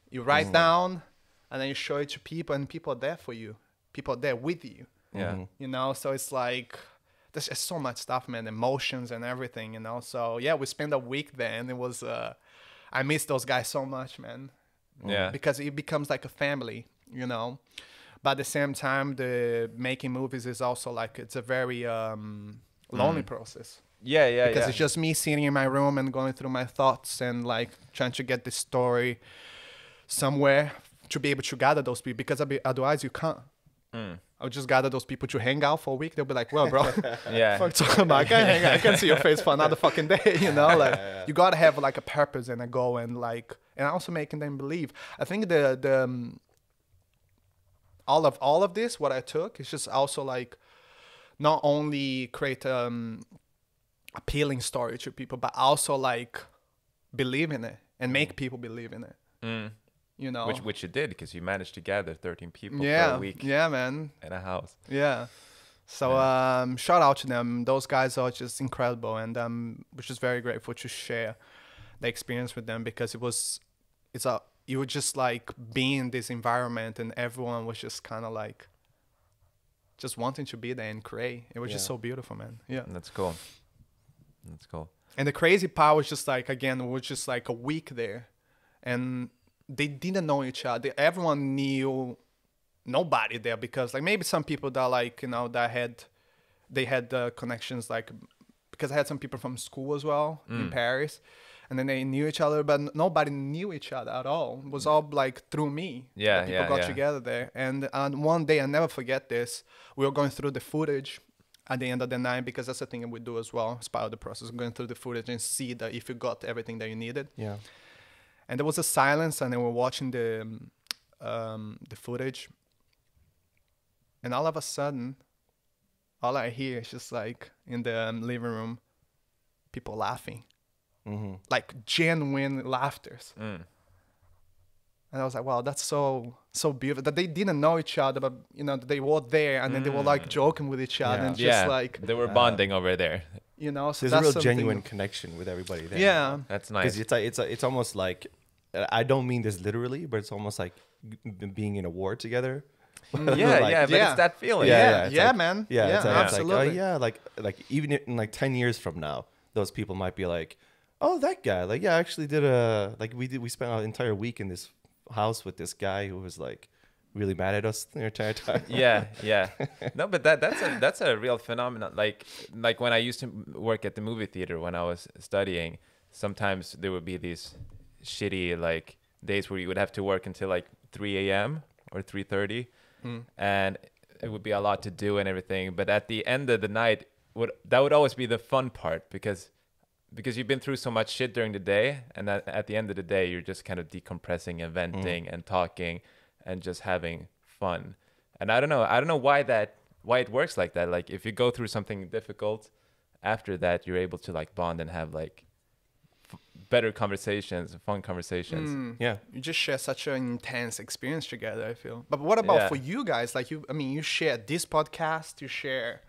you write down and then you show it to people and people are there for you people are there with you Yeah. Mm-hmm. you know so it's like there's just so much stuff, man, emotions and everything, you know. So yeah, we spent a week there, and it was. Uh, I miss those guys so much, man. Yeah. Because it becomes like a family, you know. But at the same time, the making movies is also like it's a very um, lonely process Yeah, yeah, because yeah. it's just me sitting in my room and going through my thoughts and like trying to get the story somewhere to be able to gather those people because otherwise you can't. Mm. I'll just gather those people to hang out for a week. They'll be like, "Well, bro, [laughs] yeah. [laughs] fuck talking about? I can't hang out. I can't see your face for another fucking day." [laughs] You know, like you gotta have like a purpose and a goal and like and also making them believe. I think the the um, all of all of this what I took is just also like not only create um appealing story to people, but also like believe in it and make people believe in it. Mm. You know, Which which you did because you managed to gather 13 people for yeah, a week yeah, man, in a house. yeah. So um, shout out to them. Those guys are just incredible, and um, we're just very grateful to share the experience with them because it was, it's a you were just like being in this environment, and everyone was just kind of like, just wanting to be there and create. It was just so beautiful, man. Yeah. That's cool. That's cool. And the crazy part was just like again, it was just like a week there, and they didn't know each other. Everyone knew nobody there because like maybe some people that like you know that had they had uh, connections like because I had some people from school as well in Mm. Paris, and then they knew each other, but nobody knew each other at all. It was all like through me. Yeah, that people yeah, got yeah. together there, and and one day I never forget this. We were going through the footage at the end of the night because that's the thing we do as well as part of the process going through the footage and see that if you got everything that you needed Yeah. And there was a silence and they were watching the um, um, the footage and all of a sudden all i hear is just like in the um, living room people laughing Mm-hmm. like genuine laughters Mm. and i was like wow that's so so beautiful that they didn't know each other but you know they were there and then they were like joking with each other Yeah. and just yeah. like they were bonding over there. you know so There's a real genuine connection with everybody there. yeah That's Because nice. it's like, it's a, it's almost like uh, I don't mean this literally, but it's almost like being in a war together. Mm, [laughs] yeah, like- yeah, but Yeah. it's that feeling. Yeah, yeah yeah, yeah, like- man Yeah, yeah, it's like, it's like, oh, absolutely oh yeah, like like even in like ten years from now, those people might be like, oh that guy, like yeah, I actually did a like we did we spent an entire week in this house with this guy who was like really mad at us the entire time. yeah [laughs] yeah no but that that's a that's a real phenomenon like like when i used to work at the movie theater when i was studying sometimes there would be these shitty like days where you would have to work until like 3 a.m or 3.30 hmm. and it would be a lot to do and everything. But at the end of the night would that would always be the fun part because because you've been through so much shit during the day and at, at the end of the day you're just kind of decompressing and hmm. venting and talking and just having fun. And i don't know i don't know why that why it works like that. Like if you go through something difficult after that you're able to like bond and have like better conversations fun conversations Mm. yeah. you just share such an intense experience together i feel but what about Yeah. for you guys like you i mean you share this podcast you share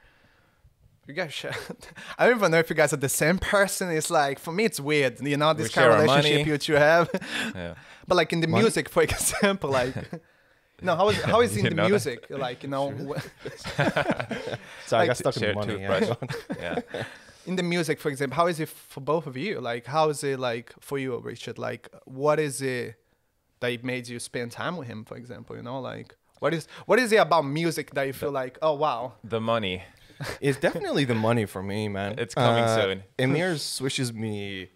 you guys share [laughs] i don't even know if you guys are the same person it's like for me it's weird you know this We kind of relationship you two have [laughs] yeah [laughs] but like in the Money? music for example like no how is how is in the know that? music like you know wh- So I got stuck in the money. toothbrush. Yeah. yeah in the music for example how is it for both of you? Like how is it like for you richard? Like what is it that made you spend time with him for example you know? Like what is what is it about music that you feel like oh wow. The money. [laughs] It's definitely the money for me, man. It's coming Uh, soon. Amir [laughs] swishes me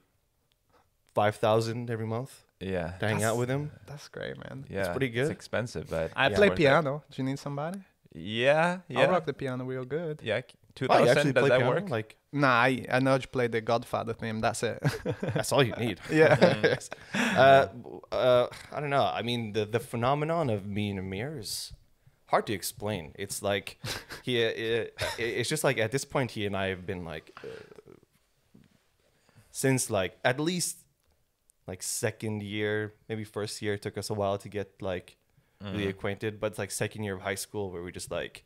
five thousand every month yeah. to hang out with him. that's great man. Yeah it's pretty good. it's expensive but i yeah, play worth it. piano. Do you need somebody? Yeah yeah. i'll rock the piano real good. Yeah you 2000 actually does play that piano? work Like nah i, I know you play the godfather theme that's it [laughs] that's all you need. [laughs] yeah [laughs] uh, uh, I don't know. I mean, the the phenomenon of me and Amir is hard to explain. It's like he, uh, it's just like at this point, he and I have been like uh, since like at least like second year, maybe first year. It took us a while to get like really acquainted, but it's like second year of high school where we just like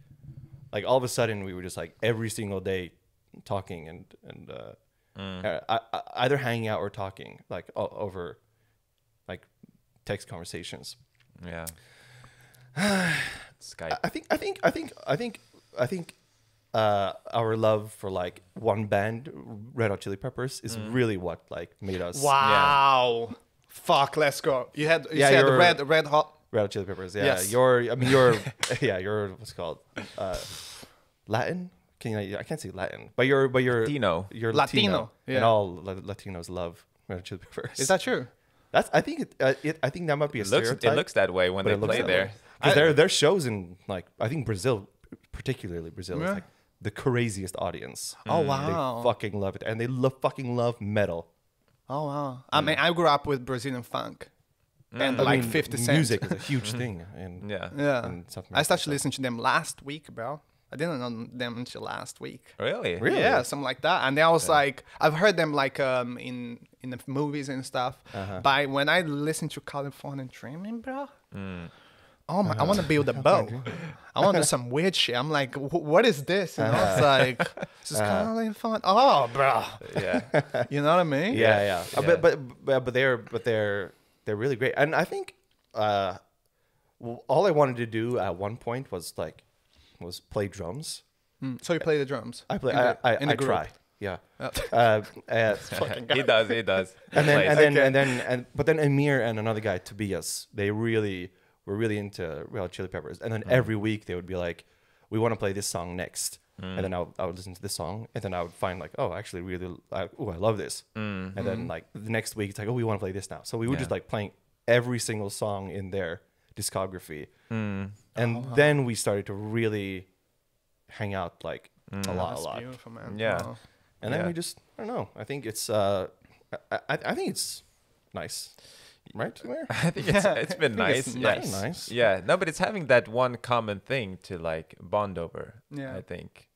like all of a sudden we were just like every single day talking and and uh, uh, I, I, either hanging out or talking like o- over like text conversations. yeah [sighs] Skype I think I think I think I think I think uh, our love for like one band, Red Hot Chili Peppers, is Mm. really what like made us Wow. Fuck, let's go. You had you Yeah, said you're- red red hot. Red Hot Chili Peppers. Yeah, Yes. you're. I mean, you're. [laughs] [laughs] yeah, you're. What's it called uh, Latin. Can you? I can't say Latin, but you're. But you're Latino. You're Latino, Latino, yeah. and all Latinos love Red Hot Chili Peppers. Is that true? That's. I think. It, uh, it. I think that might be a It looks stereotype. it looks that way when they play there. Because their their shows in like I think Brazil, particularly Brazil, Yeah. is like the craziest audience. Oh wow! They wow. fucking love it, and they love fucking love metal. Oh wow. I mean, I grew up with Brazilian funk, and I like mean, 50 Cent. music is a huge [laughs] thing, and Yeah. Yeah. in South I started so- listening to them last week, bro. I didn't know them until last week. Really? Really? Yeah, something like that. And then I was like, I've heard them like um in in the movies and stuff. Uh-huh. But when I listen to California Dreaming, bro, Mm. oh my, I want to build a boat. I want to do some weird shit. I'm like, what is this? You know, Uh-huh. it's like, [laughs] this is kind of fun. Oh, bro, Yeah. [laughs] you know what I mean? yeah, yeah. Uh, Yeah. But, but but but they're but they're they're really great, and I think uh, all I wanted to do at one point was like was play drums. Mm, So you play the drums? I play. in I the- I, in I group? try. Yeah. Oh. [laughs] Uh, uh, [laughs] he does. He does. [laughs] and then and then Okay. and then and but then Amir and another guy Tobias they really were really into Red Chili Peppers and then every week they would be like we want to play this song next and then I would, I would listen to this song and then I would find like oh actually really like oh I love this and then like the next week it's like oh we want to play this now so we were just like playing every single song in their discography Mm. and then we started to really hang out like a lot a lot beautiful, man. Yeah. Wow. and then Yeah. we just I don't know. I think it's uh I, I, I think it's nice. Right? Amir? [laughs] I think it's it's been nice. it's yeah. nice. Nice. Yeah. No, but it's having that one common thing to like bond over. Yeah. I think.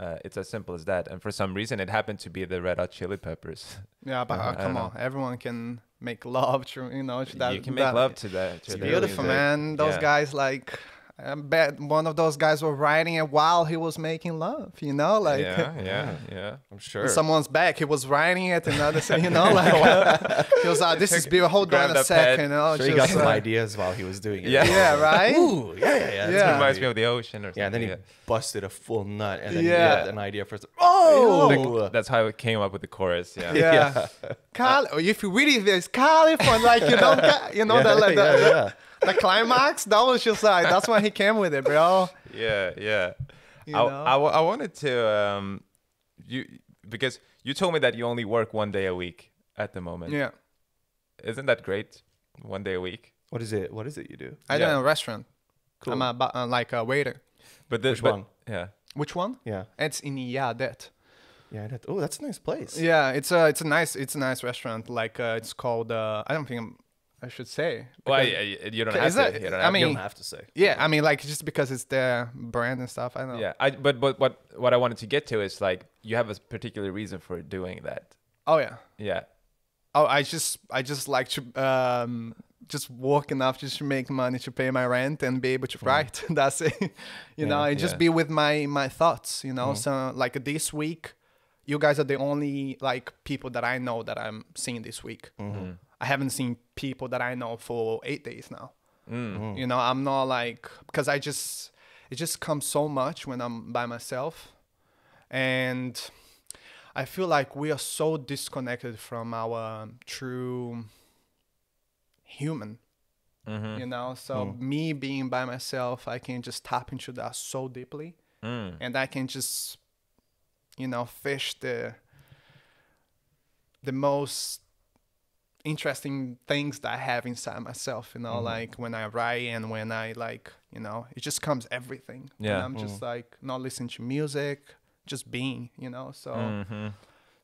Uh, it's as simple as that. And for some reason, it happened to be the Red Hot Chili Peppers. Yeah, but uh, come know. on, everyone can make love to you know to that. you can make that- love to that. To It's beautiful, music. man. Those Yeah. guys like. I bet one of those guys were writing it while he was making love, you know, like yeah, yeah, [laughs] yeah. I'm sure. someone's back. He was writing it, and other say, you know, [laughs] like he was like, "This is [laughs] beautiful. Hold on a a second, you know." sure he got some ideas while he was doing it. Yeah. Yeah, right. Ooh, yeah, yeah, yeah. That's Yeah. gonna Reminds me of the ocean or something. Yeah, and then he yeah. busted a full nut and then Yeah. he had an idea for Oh, Yo. That's how it came up with the chorus. Yeah. Yeah, Cali- if you really there's California, like you know, Ca- you know yeah, the, like, the, yeah, yeah. The climax. That was just like that's when he came with it, bro. yeah, yeah. You I, know? I, I wanted to um, you because you told me that you only work one day a week at the moment. Yeah, Isn't that great? One day a week. What is it? What is it you do? I Yeah. did in a restaurant. Cool. I'm a, uh, like a waiter. But the, Which but- one? Yeah. Which one? Yeah. It's in Iadet. Yeah. That, oh, that's a nice place. Yeah, it's a it's a nice it's a nice restaurant. Like uh, it's called. Uh, I don't think I'm, I should say. Well, because- y- y- you don't have is to. you don't I have to. You don't have to say. yeah, I mean like just because it's their brand and stuff. I don't know. yeah. I but but what what I wanted to get to is like you have a particular reason for doing that. Oh yeah. Yeah. Oh, I just I just like to um just work enough just to make money to pay my rent and be able to write. [laughs] That's it. you know, Yeah, and just be with my my thoughts. You know, so like this week, you guys are the only like people that I know that I'm seeing this week. I haven't seen people that I know for eight days now. Mm. You know, I'm not like because I just it just comes so much when I'm by myself, and I feel like we are so disconnected from our true human. Mm-hmm. You know, so me being by myself, I can just tap into that so deeply, Mm. and I can just, you know, fish the the most interesting things that I have inside myself, you know, Mm-hmm. like when I write and when I like, you know, it just comes everything. And Yeah. I'm just like not listening to music, just being, you know. So Mm-hmm.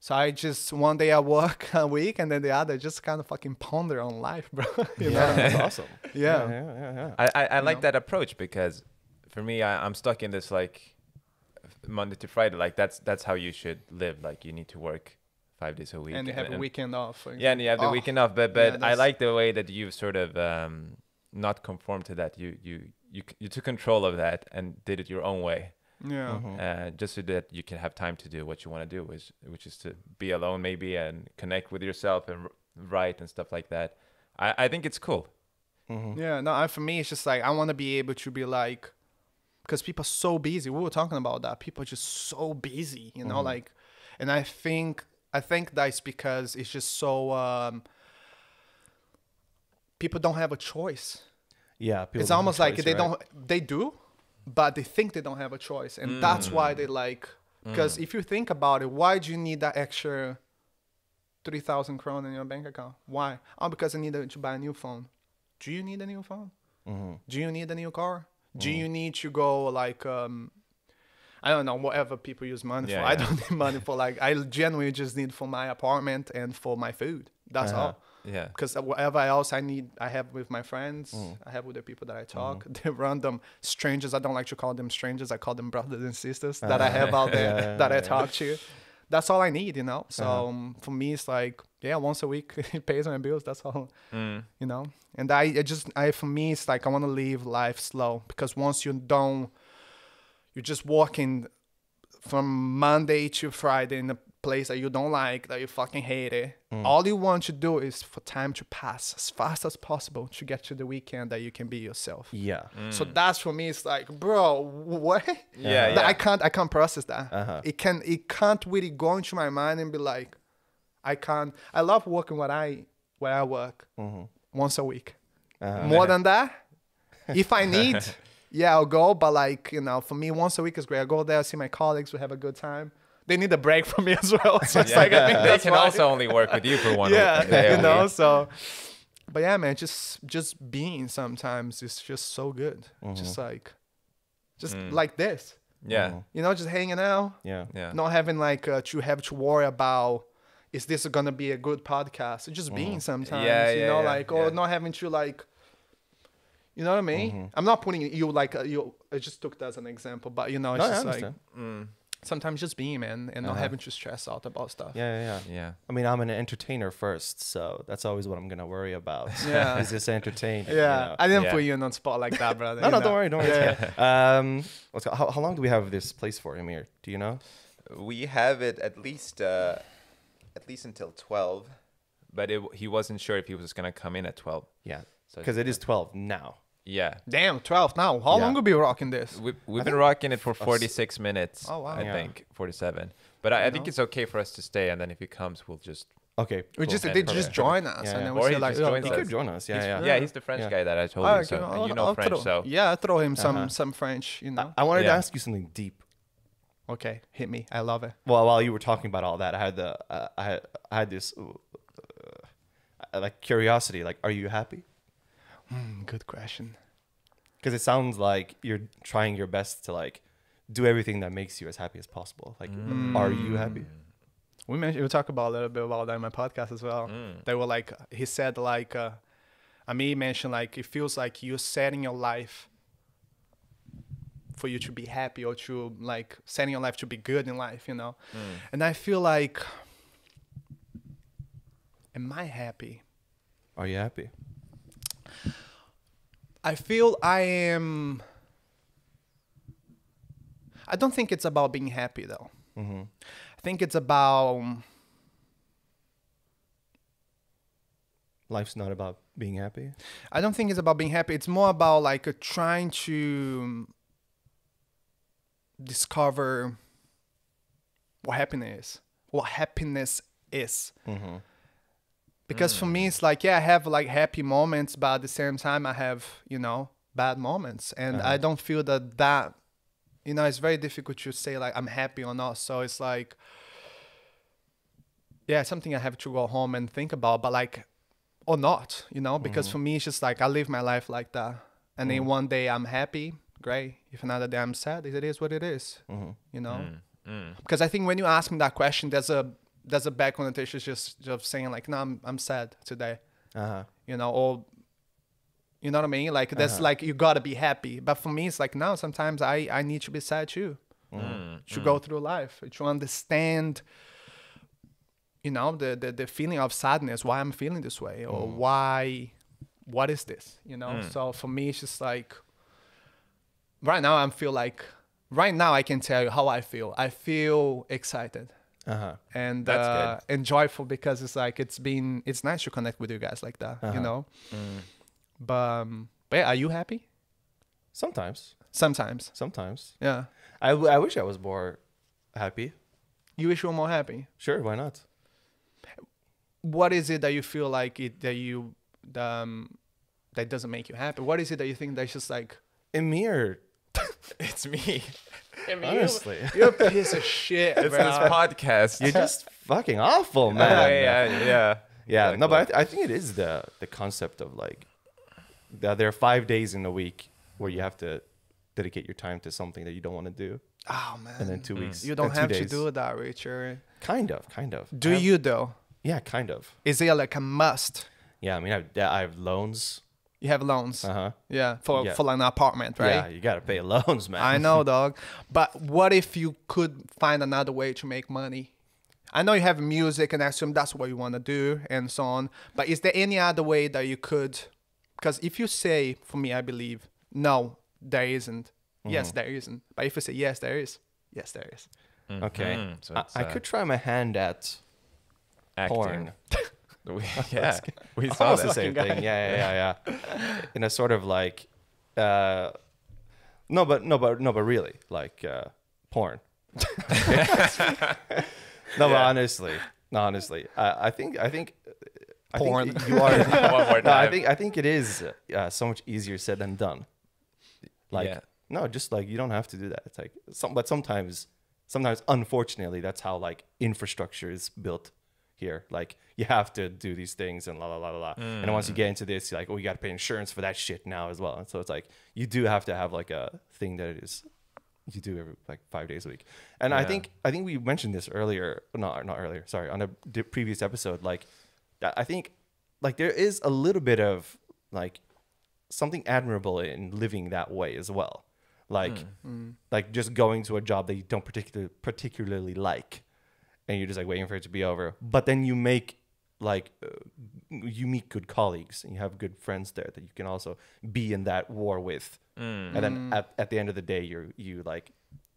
so I just one day I work [laughs] a week and then the other just kind of fucking ponder on life, [laughs] bro. you Yeah, know? that's awesome. Yeah. yeah, yeah, yeah. I, I, I like know? that approach because for me I, I'm stuck in this like Monday to Friday like that's that's how you should live like you need to work five days a week And you have a weekend off. yeah and you have the Oh, weekend off but yeah, but I like the way that you've sort of um, not conformed to that you you you you took control of that and did it your own way Yeah. Mhm. uh, just so that you can have time to do what you want to do which which is to be alone maybe and connect with yourself and r- write and stuff like that I, I think it's cool Mhm. Yeah, no, I, for me, it's just like I want to be able to be like, because people are so busy. We were talking about that. People are just so busy, you know, mm-hmm. like, and I think I think that's because it's just so um, people don't have a choice. Yeah, people it's almost like choice, they right? don't they do but they think they don't have a choice and that's why they mm. like mm. because if you think about it why do you need that extra 3000 krona in your bank account? Why? Oh because i need to buy a new phone. Do you need a new phone? Mm-hmm. Do you need a new car do you need to go like um I don't know whatever people use money Yeah, for. I don't [laughs] need money for like I [laughs] genuinely just need for my apartment and for my food. That's Uh-huh. all Yeah. because whatever else I need, I have with my friends, I have with the people that I talk. [laughs] They're random strangers. I don't like to call them strangers. I call them brothers and sisters that I have out there Yeah, that I talk to. That's all I need, you know. So um, for me, it's like yeah, once a week [laughs] it pays my bills. That's all, Mm. you know. And I, I just I for me, it's like I want to live life slow because once you don't, you're just walking from Monday to Friday in a place that you don't like, that you fucking hate it. All you want to do is for time to pass as fast as possible to get to the weekend that you can be yourself. Yeah. So that's for me. It's like, bro, what? Yeah, [laughs] yeah. I can't. I can't process that. Uh-huh. It can. It can't really go into my mind and be like, I can't. I love working what I where I work once a week. Uh-huh. More than that, [laughs] if I need, [laughs] yeah, I'll go. But like you know, for me, once a week is great. I go there, see my colleagues, we have a good time. They need a break from me as well. [laughs] So it's Yeah. like I think they can why. also only work with you for one yeah, day [laughs] you know. week. So, but yeah, man, just just being sometimes is just so good. Mm-hmm. Just like, just Mm. like this, Yeah. you know, just hanging out, Yeah. Yeah. not having like uh, to have to worry about is this gonna be a good podcast? Just being sometimes. Yeah, you yeah, know, yeah, like or not having to like. You know what I mean? Mm-hmm. I'm not putting you like uh, you. I just took that as an example, but you know, it's No, I just like. Mm. Sometimes just being man and not Uh-huh. having to stress out about stuff. Yeah, yeah, yeah. Yeah. I mean, I'm an entertainer first, so that's always what I'm gonna worry about. [laughs] Yeah. [laughs] is this entertaining? you Yeah, know? I didn't Yeah. put you in on spot like that, brother. [laughs] No, no, know? don't worry, don't worry. Yeah, Um, let's go. How, how long do we have this place for, Amir? Do you know? We have it at least uh, at least until twelve. But it, he wasn't sure if he was gonna come in at twelve. Yeah, So because it is 12 now. Yeah. Damn, 12 now. How Yeah. long will be rocking this? We, we've been rocking it for 46 minutes. Oh, wow. I Yeah. think 47. But I, I think it's okay for us to stay, and then if he comes, we'll just. Okay. We cool. just they perfect. just join us Yeah, and yeah. then we Or say he like, just joins He us. could join us. Yeah, he's- yeah. yeah, he's the French Yeah. guy that I told "Oh, you. So okay, and I'll- you know I'll French, throw, so yeah, I throw him some Uh-huh. some French, you know. I wanted to ask you something deep. okay, hit me. I love it. Well, while you were talking about all that, I had the uh, I had I had this uh, like curiosity. Like, are you happy? Hmm, good question. Because it sounds like you're trying your best to like do everything that makes you as happy as possible. Like, are you happy? We mentioned we talk about a little bit about that in my podcast as well. Mm. They were like he said like uh Amir mentioned like it feels like you're setting your life for you to be happy or to like setting your life to be good in life, you know. And I feel like am I happy? Are you happy? I feel I am. I don't think it's about being happy though. Mm-hmm. I think it's about Life's not about being happy. I don't think it's about being happy. It's more about like uh, trying to discover what happiness is. What happiness is. Mm-hmm. Because for me, it's like yeah, I have like happy moments, but at the same time, I have you know bad moments, and I uh-huh. don't feel that that you know it's very difficult to say like I'm happy or not. So it's like yeah, it's something I have to go home and think about, but like or not, you know, because mm. for me it's just like I live my life like that, and then mm. one day I'm happy, great. If another day I'm sad, it is what it is, mm-hmm. you know. Mm. mm. Because I think when you ask me that question, there's a there's a bad connotation just just saying like, no, I'm I'm sad today, Uh huh. you know, or you know what I mean? Like that's uh-huh. like you gotta be happy. But for me, it's like no. Sometimes I I need to be sad too, Mm. mm to mm. go through life to understand. You know the, the the feeling of sadness, why I'm feeling this way, or mm. why, what is this? You know. So for me, it's just like. Right now, I feel like. Right now, I can tell you how I feel. I feel excited Uh huh. and That's uh, and joyful because it's like it's been it's nice to connect with you guys like that, Uh-huh. you know. But um, but yeah, are you happy? Sometimes. Sometimes. Sometimes. Yeah. I, w- I wish I was more happy. You wish you were more happy. Sure, why not? What is it that you feel like it that you um that doesn't make you happy? What is it that you think that's just like Amir, [laughs] It's me. Honestly, you're a piece of shit, It's bro. this podcast. you're just fucking awful, Oh, man. yeah, yeah. Yeah, no, but I, th- I think it is the the concept of like that there are five days in a week where you have to dedicate your time to something that you don't want to do, oh man. and then two mm. weeks. you don't have to do that, Richard. Kind of, kind of. Do I have- you though? Yeah, kind of. Is it like a must? Yeah, I mean, I, yeah, I have loans. You have loans. Uh huh. Yeah, for Yeah. for like an apartment, right? Yeah, you gotta pay [laughs] loans, man. I know, dog. But what if you could find another way to make money? I know you have music and I assume that's what you want to do and so on. But is there any other way that you could? Because if you say, for me, I believe, no, there isn't. Yes, Mm-hmm. there isn't. But if you say yes, there is. Yes, there is. Okay, Mhm, so I, it's, I could try my hand at Acting. porn. [laughs] We, [laughs] yeah, we [laughs] saw the same thing. Yeah, yeah, yeah, yeah. [laughs] In a sort of like, uh, no, but no, but no, but really, like uh, porn. no, but honestly, no, honestly, I, I think, I think, I Porn. think you are. No, I think, I think it is uh, so much easier said than done. Like, Yeah. no, just like you don't have to do that. It's like some, but sometimes, sometimes, unfortunately, that's how like infrastructure is built here. Like you have to do these things and la la la la la. And once you mm. get into this, you're like, oh, you got to pay insurance for that shit now as well. And so it's like you do have to have like a thing that is you do every like five days a week. And I think I think we mentioned this earlier. No, not earlier. Sorry, on a previous episode. Like that- I think like there is a little bit of like something admirable in living that way as well. Like mm. Mm. like just going to a job that you don't particularly particularly like and you're just like waiting for it to be over. But then you make like uh, you meet good colleagues and you have good friends there that you can also be in that war with. And then at, at the end of the day, you're you like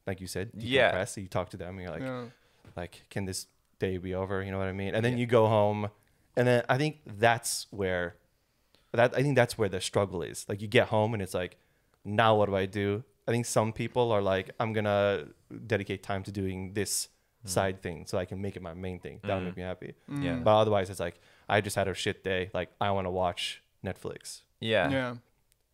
like you said, Yeah. decompress, You talk to them. And you're like, Yeah. like can this day be over? You know what I mean? And then you go home, and then I think that's where that I think that's where the struggle is. Like you get home and it's like, now what do I do? I think some people are like, I'm gonna dedicate time to doing this Mm. side thing so I can make it my main thing. That'll make mm. me happy. Yeah. But otherwise, it's like I just had a shit day. Like I want to watch Netflix. Yeah. Yeah.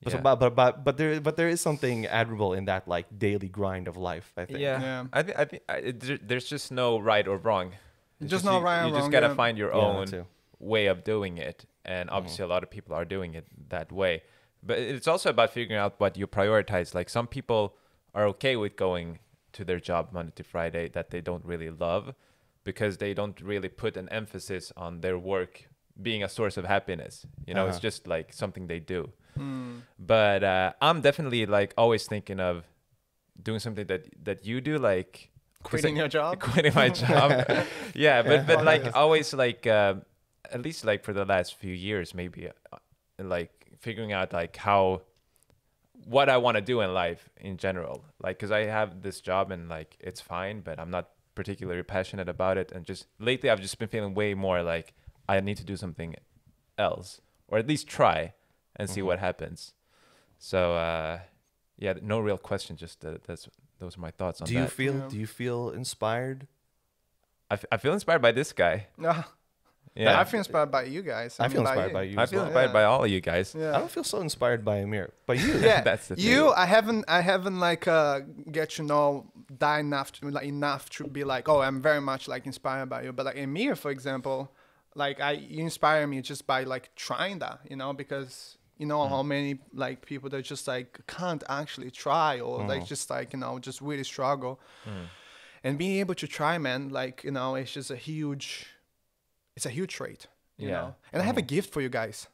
But, so- but, but but but there but there is something admirable in that like daily grind of life. I think. Yeah. Yeah. I think I think I, there, there's just no right or wrong. It's Just no you, right or You just gotta yeah. find your Yeah, own way of doing it, and mm-hmm. obviously a lot of people are doing it that way. But it's also about figuring out what you prioritize. Like some people are okay with going to their job Monday to Friday that they don't really love, because they don't really put an emphasis on their work being a source of happiness. You know, it's Uh-huh. just like something they do. Mm. But uh, I'm definitely like always thinking of doing something that that you do, like Quitting I- your job? [laughs] quitting my job. [laughs] yeah, but but like always like uh, at least like for the last few years maybe uh, like figuring out like how what I want to do in life in general. Like cuz I have this job and like it's fine, but I'm not particularly passionate about it and just lately I've just been feeling way more like I need to do something else or at least try and see what happens. So uh yeah, no real question just uh, that's those are my thoughts on Do you that. feel Yeah. do you feel inspired? I, f- I feel inspired by this guy. [laughs] No, Yeah. I feel inspired by you guys. I mean, feel inspired by you. I feel well. inspired Yeah. by all of you guys. I don't feel so inspired by Amir, but you. yeah, [laughs] That's the thing. you. thing. I haven't, I haven't like uh get to know that enough to like enough to be like, oh, I'm very much like inspired by you. But like Amir, for example, like I, you inspire me just by like trying that, you know, because you know mm. how many like people that just like can't actually try or like mm. just like you know just really struggle, mm. and being able to try, man, like you know, it's just a huge, it's a huge trait, you Yeah. know. And I have a gift for you guys.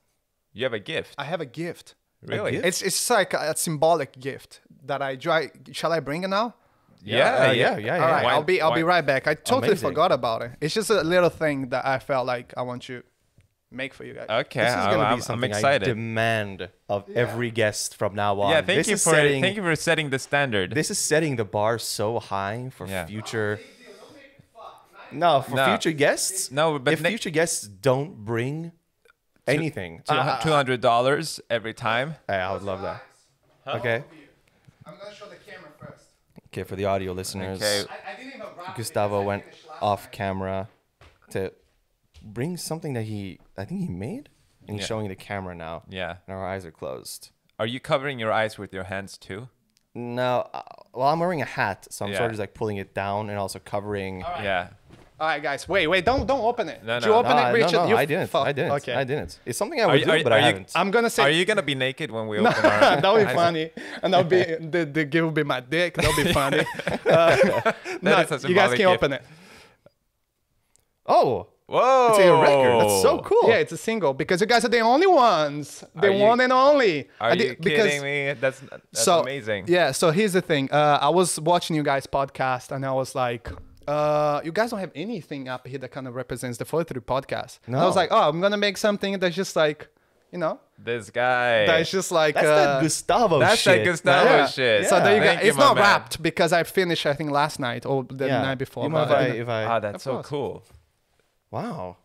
You have a gift. I have a gift. Really? gift? It's it's like a, a symbolic gift that I try. Shall I bring it now? Yeah, uh, yeah, yeah, yeah, All right, Why- I'll be I'll be right back. I totally Amazing. forgot about it. It's just a little thing that I felt like I want to make for you guys. Okay, This is I'm, gonna I'm- be I'm something I excited. demand of every guest from now on. yeah, thank this you is for setting, thank you for setting the standard. This is setting the bar so high for Yeah. future. No, for No. future guests. No, but if ne- future guests don't bring anything, Two hundred dollars every time. Hey, I would love that. Okay. I'm gonna show the camera first. Okay, for the audio listeners, Okay. I, I didn't even wrap it Gustavo because I went finished last off night. camera to bring something that he, I think he made, and he's Yeah. showing the camera now. Yeah. And our eyes are closed. Are you covering your eyes with your hands too? No, uh, well, I'm wearing a hat, so I'm Yeah. sort of just like pulling it down and also covering. Alright. Yeah. All right, guys. Wait, wait. Don't don't open it. No, Did you open No, it, Richard? no, no, I didn't. fuck. I didn't. Okay. I didn't. It's something I Are would you- do, are- but are I you- haven't. I'm gonna say Are you gonna be naked when we open our? [laughs] that would be [laughs] funny, and that'll be the the gift will be my dick. That'll be funny. [laughs] Uh, no, you guys can gift. open it. oh, Whoa! it's a record. That's so cool. Yeah, it's a single because you guys are the only ones, the Are you- one and only. Are I you because- kidding me? That's that's so amazing. Yeah, so here's the thing. Uh, I was watching you guys podcast, and I was like, uh, you guys don't have anything up here that kind of represents the 43 podcast. And I was like, oh, I'm gonna make something that's just like, you know, This guy. that's just like. That's uh, that Gustavo that's shit. that Gustavo yeah. shit. So there you go. Thank It's not man. wrapped because I finished I think last night or the Yeah. night before. You mind but if I, I- if I, Ah, that's so course. cool. wow,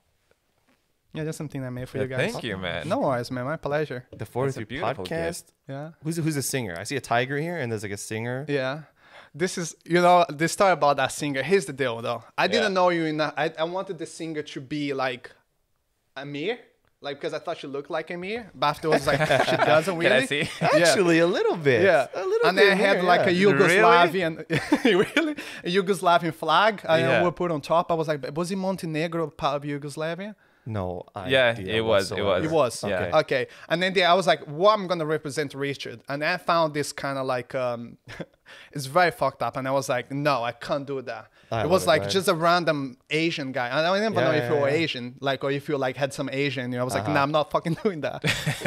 yeah, that's something I made for Yeah, you guys. thank you, man. No worries, man. My pleasure. the 43 beautiful podcast. Yeah. Who's who's a singer? I see a tiger here, and there's like a singer. Yeah. This is, you know, this story about that singer. Here's the deal, though. I didn't Yeah. know you in that. I, I wanted the singer to be like Amir, like, because I thought she looked like Amir. But afterwards, like, she [laughs] doesn't really. Can I see? Actually, a little bit. Yeah. a little and bit. then I had here, like a. Yugoslavian, [laughs] really? A Yugoslavian flag. I Yeah. would put on top. I was like, was it Montenegro part of Yugoslavia? No. Yeah, idea it was, it whatsoever. It was. Yeah. Okay. Okay. And then there, I was like, well, I'm going to represent Richard. And I found this kind of like, um, [laughs] it's very fucked up. And I was like, no, I can't do that. I it was love it, like right? just a random Asian guy. And I don't even Yeah, know if you were yeah. Asian, like, or if you like had some Asian. You know, I was like, Uh-huh. nah, I'm not fucking [laughs] doing that.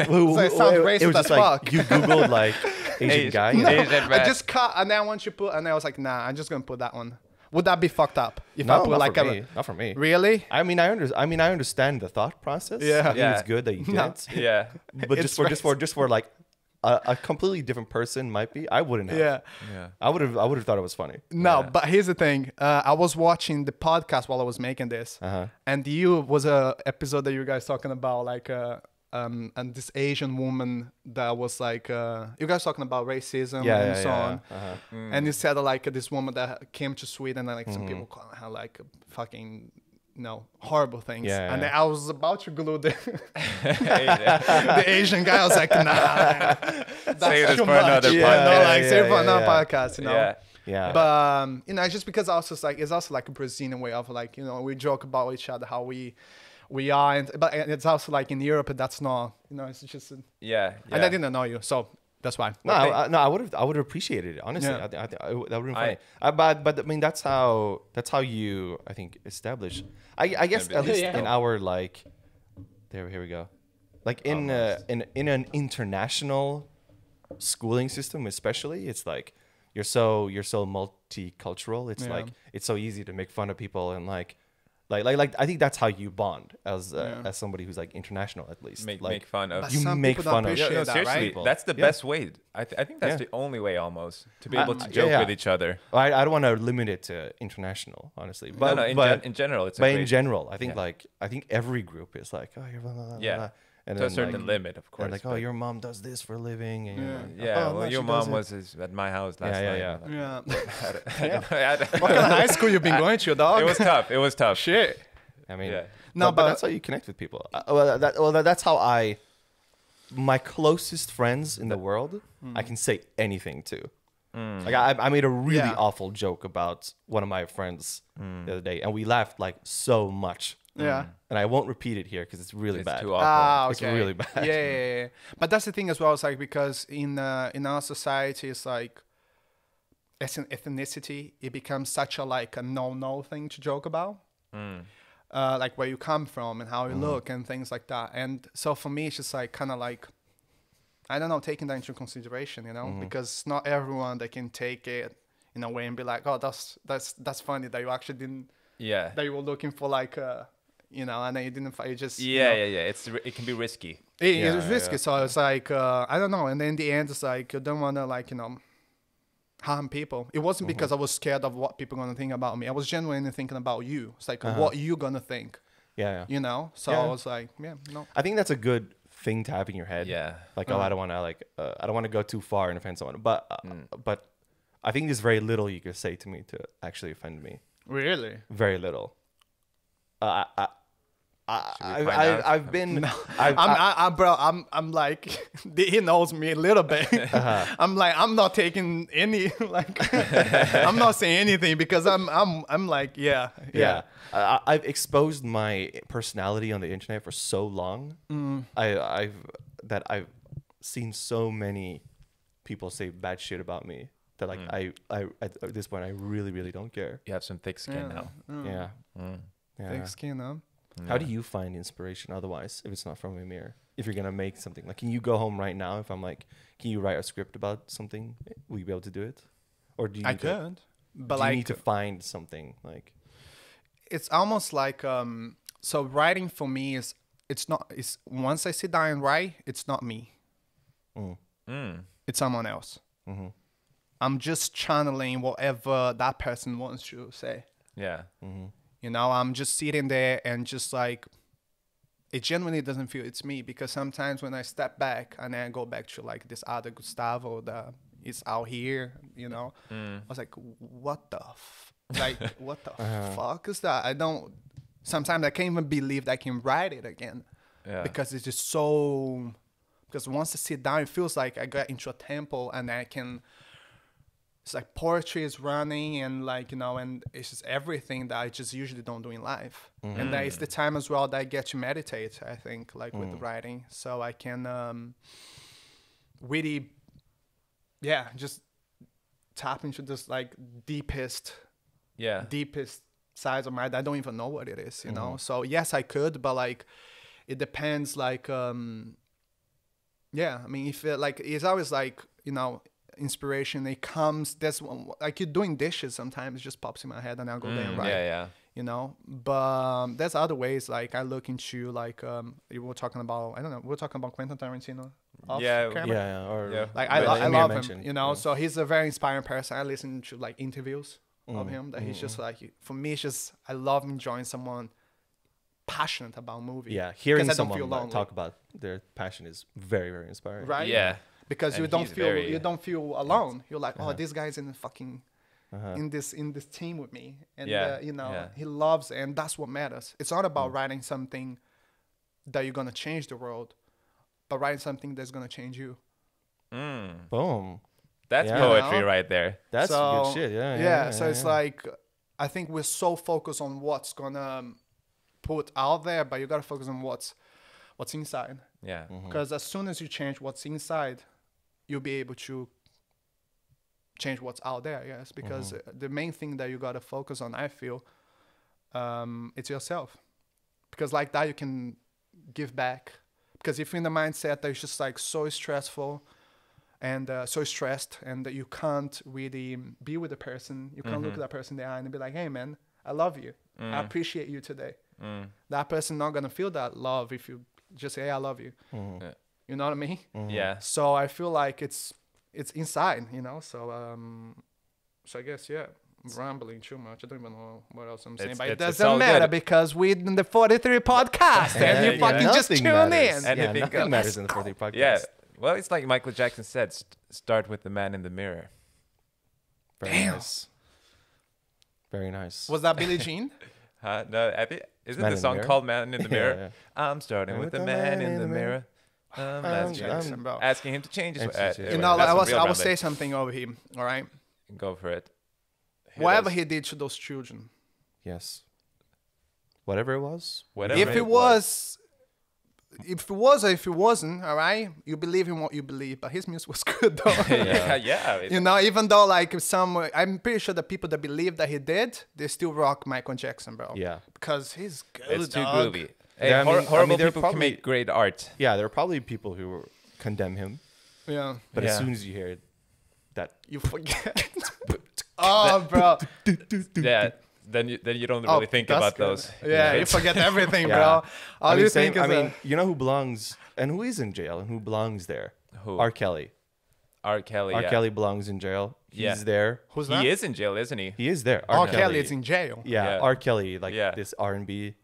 Well, [laughs] So it sounds racist it was as just like fuck. you googled like Asian Asian- guy. No. Asian I just cut, and then once you put, and I was like, nah, I'm just going to put that one. Would that be fucked up? If No, I put not like for a. me. Not for me. Really? I mean, I under, I mean, I understand the thought process. Yeah. I think Yeah. it's good that you [laughs] did. No. Yeah. But just for just for just for like a, a completely different person might be. I wouldn't have. Yeah. Yeah. I would have. I would have thought it was funny. No, Yeah. but here's the thing. Uh, I was watching the podcast while I was making this, Uh-huh. and you was a episode that you guys talking about like uh, um and this Asian woman that was like uh, you guys talking about racism Yeah, and yeah, so yeah, on. Uh-huh. Mm. And you said like this woman that came to Sweden and like Mm-hmm. some people call her like fucking you know horrible things. Yeah, and yeah. I was about to glue the, [laughs] [laughs] the Asian guy. I was like, nah, [laughs] that's Save this too for much. another yeah, podcast. No, like Yeah, save it for another yeah. podcast. You know. Yeah. Yeah. But um, you know, it's just because also it's like it's also like a Brazilian way of like you know we joke about each other how we we are, and but it's also like in Europe that's not you know it's just Yeah. yeah. and I didn't know you, so that's why. No, Okay. I, I- no, I would have, I would have appreciated it. Honestly, Yeah. I, thi- I, thi- I, w- that would have been I- funny. Uh, but, but I mean, that's how, that's how you, I think, establish. I, I guess Maybe. at least Yeah. in our like, there, here we go, like in uh, in in an international schooling system, especially, it's like you're so you're so multicultural. It's Yeah. like it's so easy to make fun of people and like. Like, like, like, I think that's how you bond as uh, Yeah. as somebody who's like international, at least. Make like, make fun of. But you some make fun of- Yeah, appreciate no, that, seriously, right? That's the Yeah. best way. I, th- I think that's Yeah. the only way almost to be I- able to joke yeah. with each other. I, I don't want to limit it to international, honestly. But, no, no, in, but, gen- in general, it's a but in general, I think yeah. like I think every group is like, oh, you're blah, blah, blah, Yeah. blah, and to a certain like, limit, of course. like, oh, your mom does this for a living, and Yeah. like, yeah. oh, well, she your mom doesn't." was is at my house last Yeah, yeah, night. yeah. Like, [laughs] yeah. [laughs] I don't- I don't- I don't- what kind of [laughs] high school you've been going to, dog? it was tough. It was tough. shit. I mean, Yeah. no, No, but, but- that's how you connect with people. Uh, well, that, well, that's how I, my closest friends in the world, hmm. I can say anything to. Hmm. Like I, I made a really Yeah. awful joke about one of my friends hmm. the other day, and we laughed like so much. Yeah. And I won't repeat it here because it's really It's bad. too awful. Ah, It's really bad. Yeah, yeah, yeah, yeah. But that's the thing as well. It's like because in uh, in our society, it's like as an ethnicity, it becomes such a like a no no thing to joke about. Uh, like where you come from and how you look and things like that. And so for me, it's just like kind of like I don't know, taking that into consideration, you know, because not everyone that can take it in a way and be like, oh, that's that's that's funny that you actually didn't Yeah. that you were looking for like uh you know, and then you didn't. fi- You just you Yeah, know, yeah, yeah. It's it can be risky. it, Yeah, it's risky. yeah. So it's like uh, I don't know. And then in the end, it's like you don't want to like you know harm people. It wasn't Mm-hmm. because I was scared of what people gonna think about me. I was genuinely thinking about you. It's like Uh-huh. what you gonna think. Yeah, yeah. You know. So Yeah. I was like, yeah, no. I think that's a good thing to have in your head. Yeah. Like, oh, I don't want to like, uh, I don't want to go too far and offend someone. But, uh, but I think there's very little you could say to me to actually offend me. Really? Very little. Uh, I, I, I, Should we I've, find I've. I've been, [laughs] I've, I'm, I- I, I'm, bro. I'm, I'm like, [laughs] he knows me a little bit. [laughs] Uh-huh. I'm like, I'm not taking any, like, I'm not saying anything because I'm, I'm, I'm like, yeah, yeah. yeah. I, I've exposed my personality on the internet for so long. Mm. I, I've that I've seen so many people say bad shit about me that like Mm. I, I at this point I really really don't care. You have some thick skin Yeah. now. Mm. Yeah. Mm. yeah. Thick skin, huh? How do you find inspiration otherwise if it's not from a mirror? If you're gonna make something, like, can you go home right now? If I'm like, can you write a script about something? Will you be able to do it? Or do you? I need to- could, but do like, you need to find something like. it's almost like, um, so writing for me is, it's not, it's once I sit down and write, it's not me, Mm. Mm. it's someone else. Mm-hmm. I'm just channeling whatever that person wants to say. Yeah. Mm-hmm. You know, I'm just sitting there and just like, it genuinely doesn't feel it's me because sometimes when I step back and then I go back to like this other Gustavo that is out here, you know, Mm. I was like, what the, f-? like, [laughs] what the Uh-huh. fuck is that? I don't. Sometimes I can't even believe that I can write it again Yeah. because it's just so. Because once I sit down, it feels like I got into a temple and I can. It's like poetry is running and like you know, and it's just everything that I just usually don't do in life. And that is the time as well that I get to meditate. I think like with the writing, so I can um, really, yeah, just tap into this like deepest yeah. deepest sides of mine. I don't even know what it is, you know. So yes, I could, but like, it depends. Like, um, yeah. I mean, if it, like it's always like you know, inspiration. It comes. That's one, like you're doing dishes. Sometimes it just pops in my head, and I'll go there and Mm, write. Yeah, yeah. You know, but um, there's other ways. Like I look into like um, you were talking about. I don't know. We are talking about Quentin Tarantino. off Yeah, camera. Yeah, yeah, or Yeah. Like I, lo- I love him, you know. yeah. So he's a very inspiring person. I listen to like interviews of Mm, him. That he's mm, just like for me, it's just I love enjoying someone passionate about movie. Yeah, hearing 'Cause someone feel like, lonely. talk about their passion is very, very inspiring. right. Yeah. Because you don't feel very- you don't feel alone. You're like, oh, Uh-huh. this guy's in the fucking Uh-huh. in this in this team with me, and Yeah, uh, you know yeah. he loves, and that's what matters. It's not Mm. about writing something that you're gonna change the world, but writing something that's gonna change you. Mm. Boom. That's Yeah. poetry You know? right there. That's so, good shit. Yeah. Yeah. yeah, so yeah, it's yeah. like I think we're so focused on what's gonna um, put out there, but you gotta focus on what's what's inside. Yeah. Mm-hmm. Because as soon as you change what's inside, you'll be able to change what's out there. Yes, because Mm-hmm. uh the main thing that you gotta focus on, I feel, um, it's yourself. Because like that, you can give back. Because if you're in the mindset that it's just like so stressful and uh, so stressed, and that you can't really be with the person, you can't look Mhm. that person in the eye and be like, "Hey, man, I love you. I Mm. appreciate you today." Mm. That person not gonna feel that love if you just say, "I love you." Mhm. You know what I mean? Mhm. Yeah. So I feel like it's it's inside, you know. So um, so I guess yeah, I'm rambling too much. I don't even know what else I'm saying, It's- but it it's- it's doesn't matter good. because we're in the 43 podcast and you Yeah, fucking yeah. just Nothing tune matters. in. And- yeah, Anything nothing else. matters in the 43 podcast. Yeah. Well, it's like Michael Jackson said, st- start with the man in the mirror. Very Damn. nice. Very nice. Was that Billie [laughs] Jean? Huh? No, I think isn't Man the in the song called "Man in the [laughs] Mirror"? yeah. I'm starting with the man in the mirror. Um, Um, that's um, Jackson, bro. asking him to change his. It's- Uh, You know, that's I was I will rambling. say something over him. All right, Go for it. Hit whatever us. he did to those children, Yes. Whatever it was. Whatever if it was. If it was or if it wasn't, all right, you believe in what you believe. But his music was [laughs] good though. [laughs] [laughs] yeah, yeah. You know, even though like some, I'm pretty sure the people that believe that he did, they still rock Michael Jackson, bro. Yeah. because he's good. it's too dog. groovy. Hey, Yeah, I hor- mean- I mean, horrible they're people probably- can make great art. Yeah, there are probably people who condemn him, Yeah, but Yeah. as soon as you hear that, you forget. [laughs] oh, bro. [laughs] Yeah. Then you then you don't Oh, really think about good. those. Yeah, you forget [laughs] everything, Yeah. bro. All I mean, you same- think is I mean, uh, you know who belongs and who is in jail and who belongs there? Who? R. Kelly. R. Kelly. R. yeah. Kelly belongs in jail. He's Yeah. there. who's He is in jail, isn't he? He is there. R. Kelly is in jail. Yeah, Yeah. R. Kelly, like Yeah. this R and B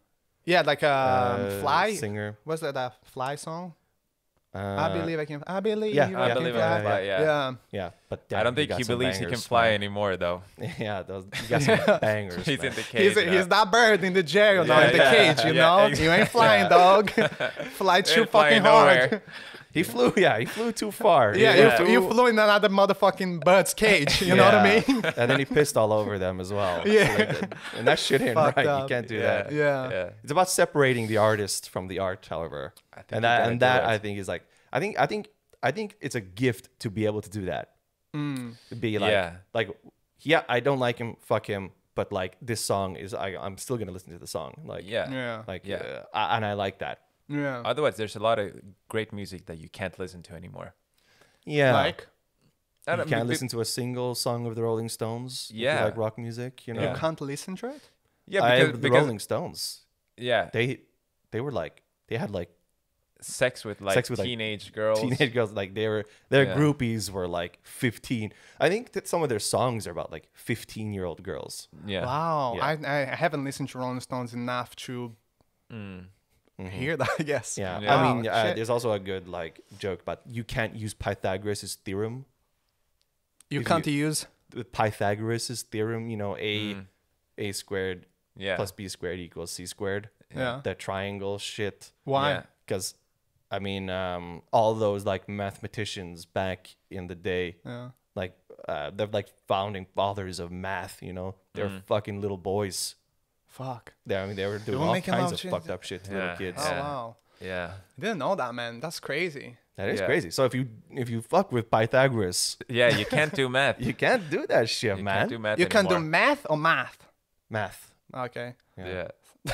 Yeah, like um, uh, Fly. singer. Was that? That Fly song? I Uh, believe I can. I believe. yeah, I, I can I fly. can fly, yeah. yeah. Yeah, but I don't think he some believes he can fly man. anymore though. [laughs] Yeah, those you [laughs] got some bangers. He's man. in the cage. He's, now. he's that bird in the jail now, Yeah, in the yeah, cage, you yeah, know? ex- You ain't flying, dog. [laughs] Fly too flying fucking hard. Nowhere. He flew. [laughs] Yeah, he flew too far. Yeah, He You, flew- you flew in another motherfucking bird's cage, you know what I mean? and then he pissed all over them as well. So, [laughs] Yeah. like, and that shit ain't Fucked right. You can't do yeah. that. Yeah. Yeah. It's about separating the artist from the art, however. I think and that and do that. I think is like I think I think I think it's a gift to be able to do that. To be like Yeah. like yeah, I don't like him, fuck him, but like this song is I I'm still gonna listen to the song. Like Yeah. Yeah. like Yeah. uh, I, and I like that. Yeah. Otherwise, there's a lot of great music that you can't listen to anymore. Yeah. Like, I you don't- can't be- listen to a single song of the Rolling Stones. if you Yeah. like rock music, you know. Yeah. you can't listen to it? Yeah, I- because, the because Rolling Stones, yeah, they they were like they had like sex with like Sex with, like, teenage girls. teenage girls like they were their Yeah. groupies were like 15 i think that some of their songs are about like 15 year old girls Yeah. Wow. Yeah. I, I haven't listened to Rolling Stones enough to mm. Hear that, [laughs] I guess. Mm-hmm. yeah, Yeah. i mean Wow, uh, there's also a good like joke about you can't use pythagoras' theorem You can't you- use. with pythagoras' theorem you know a a squared Mm. Yeah. plus b squared equals c squared Yeah. the triangle shit Why? Yeah. because i mean um all those like mathematicians back in the day Yeah. like uh, they're like founding fathers of math you know they're Mm. fucking little boys Fuck. They, I mean, they were doing were all kinds of shit. fucked up shit to Yeah. little kids. Oh, Yeah. wow. Yeah. I didn't know that, man. That's crazy. That is Yeah. crazy. So if you if you fuck with Pythagoras, Yeah. You can't do math. [laughs] you can't do that shit, You man. can't do math. You can do math or math? math. Okay. Yeah. [laughs]